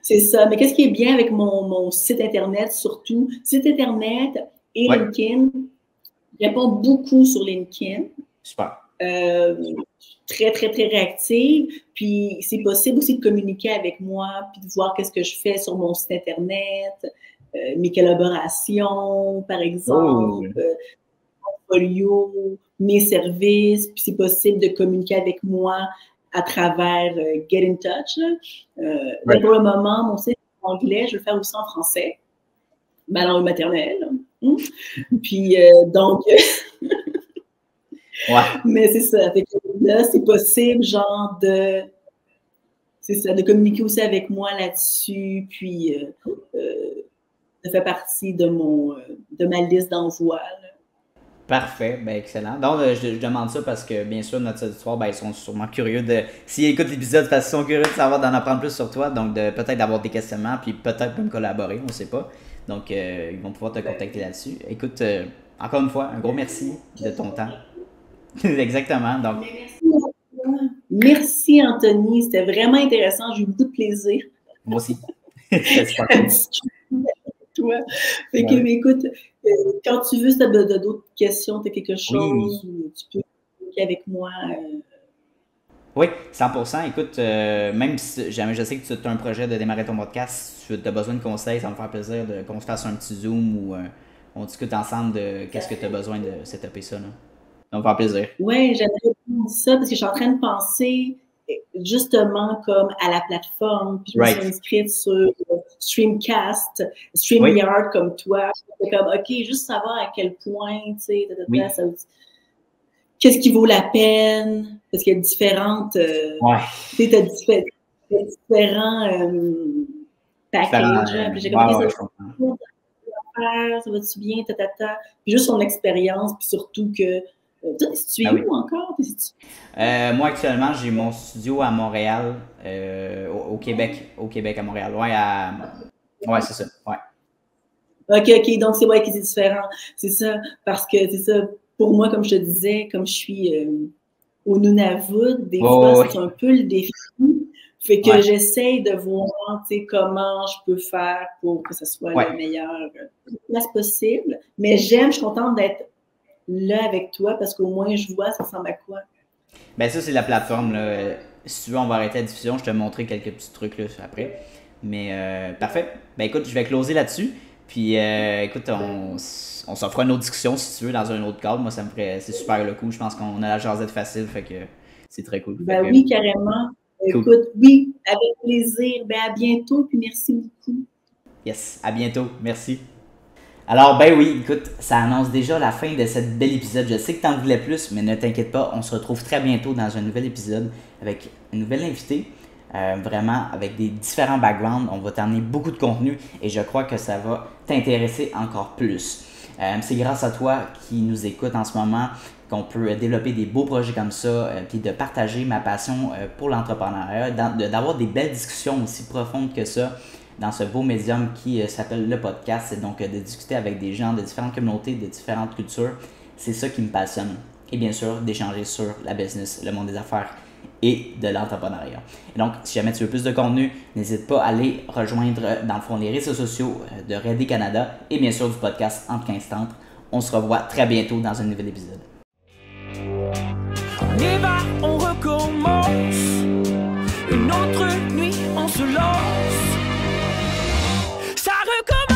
C'est ça. Mais qu'est-ce qui est bien avec mon, mon site Internet, surtout? Site Internet et Ouais. LinkedIn. Je réponds beaucoup sur LinkedIn. Super. Euh, très, très, très réactive. Puis, c'est possible aussi de communiquer avec moi, puis de voir qu'est-ce que je fais sur mon site Internet, euh, mes collaborations, par exemple, Oh. euh, mon portfolio, mes services. Puis, c'est possible de communiquer avec moi à travers euh, Get in Touch. Right. pour le moment, mon site est en anglais, je vais le faire aussi en français, ma langue maternelle. Hein? Puis, euh, donc, Ouais. mais c'est ça. Là, c'est possible, genre, de. C'est ça, de communiquer aussi avec moi là-dessus, puis euh, euh, ça fait partie de, mon, de ma liste d'envoi. Parfait, ben excellent. Donc, je, je demande ça parce que, bien sûr, notre auditoire, ben, ils sont sûrement curieux de. S'ils écoutent l'épisode, parce qu'ils sont curieux de savoir, d'en apprendre plus sur toi, donc de peut-être d'avoir des questionnements, puis peut-être même collaborer, on sait pas. Donc, euh, ils vont pouvoir te contacter là-dessus. Écoute, euh, encore une fois, un gros merci de ton temps. Exactement. Donc, Merci, Anthony. C'était vraiment intéressant. J'ai eu beaucoup de plaisir moi aussi. Toi. Fait que, Ouais. mais écoute, euh, quand tu veux, si tu as d'autres questions, tu as quelque chose, ou tu peux avec moi. euh, Oui, 100%. Écoute, euh, même si jamais je sais que tu as un projet de démarrer ton podcast, si tu as besoin de conseils, ça va me faire plaisir de, qu'on se fasse un petit Zoom ou euh, on discute ensemble de qu'est-ce que tu as besoin de setuper ça. Là. Ça va me faire plaisir. Oui, j'aimerais ça parce que je suis en train de penser euh, justement comme à la plateforme. Puis je me suis inscrite sur euh, Streamcast, StreamYard comme toi. C'est comme, OK, juste savoir à quel point, tu sais, Oui. ça- qu'est-ce qui vaut la peine, parce qu'il y a différentes, euh, Ouais. tu sais, t'as diffé- t'as différents euh, packages. J'ai ouais, ouais, ça ça va-tu bien, ta, ta, ta. Puis juste son expérience, puis surtout que. Euh, t'es situé Ah oui. où encore? Euh, moi, actuellement, j'ai mon studio à Montréal, euh, au, au Québec. Au Québec, à Montréal. Ouais, à... ouais c'est ça. Ouais. OK, OK, donc c'est vrai que c'est différent. C'est ça, parce que c'est ça, pour moi, comme je te disais, comme je suis euh, au Nunavut, des fois, c'est un peu le défi. Fait que Ouais. j'essaye de voir, comment je peux faire pour que ce soit Ouais. le meilleur euh, place possible. Mais j'aime, je suis contente d'être là avec toi parce qu'au moins, je vois ça ressemble à quoi. Ben ça, c'est la plateforme. Là. Si tu veux, on va arrêter la diffusion. Je te montrer quelques petits trucs là, après. Mais euh, parfait. Ben écoute, je vais closer là-dessus. Puis euh, écoute, on, on s'en fera une autre discussion si tu veux dans un autre cadre. Moi, ça me ferait. C'est super le coup. Je pense qu'on a la jasette facile. Fait que c'est très cool. Ben oui, carrément. Cool. Écoute, oui, avec plaisir. Ben à bientôt, puis merci beaucoup. Yes, à bientôt. Merci. Alors, ben oui, écoute, ça annonce déjà la fin de cet bel épisode. Je sais que t'en voulais plus, mais ne t'inquiète pas, on se retrouve très bientôt dans un nouvel épisode avec une nouvelle invitée. Euh, vraiment, avec des différents backgrounds. On va t'amener beaucoup de contenu et je crois que ça va t'intéresser encore plus. Euh, c'est grâce à toi qui nous écoute en ce moment qu'on peut développer des beaux projets comme ça, euh, puis de partager ma passion euh, pour l'entrepreneuriat, d'avoir des belles discussions aussi profondes que ça dans ce beau médium qui s'appelle le podcast. C'est donc de discuter avec des gens de différentes communautés, de différentes cultures. C'est ça qui me passionne. et bien sûr d'échanger sur la business, le monde des affaires et de l'entrepreneuriat. Et donc, si jamais tu veux plus de contenu, n'hésite pas à aller rejoindre euh, dans le fond les réseaux sociaux euh, de Ready Canada et bien sûr du podcast Entre 15 On se revoit très bientôt dans un nouvel épisode. On on recommence. Une autre nuit, on se lance. Ça recommence.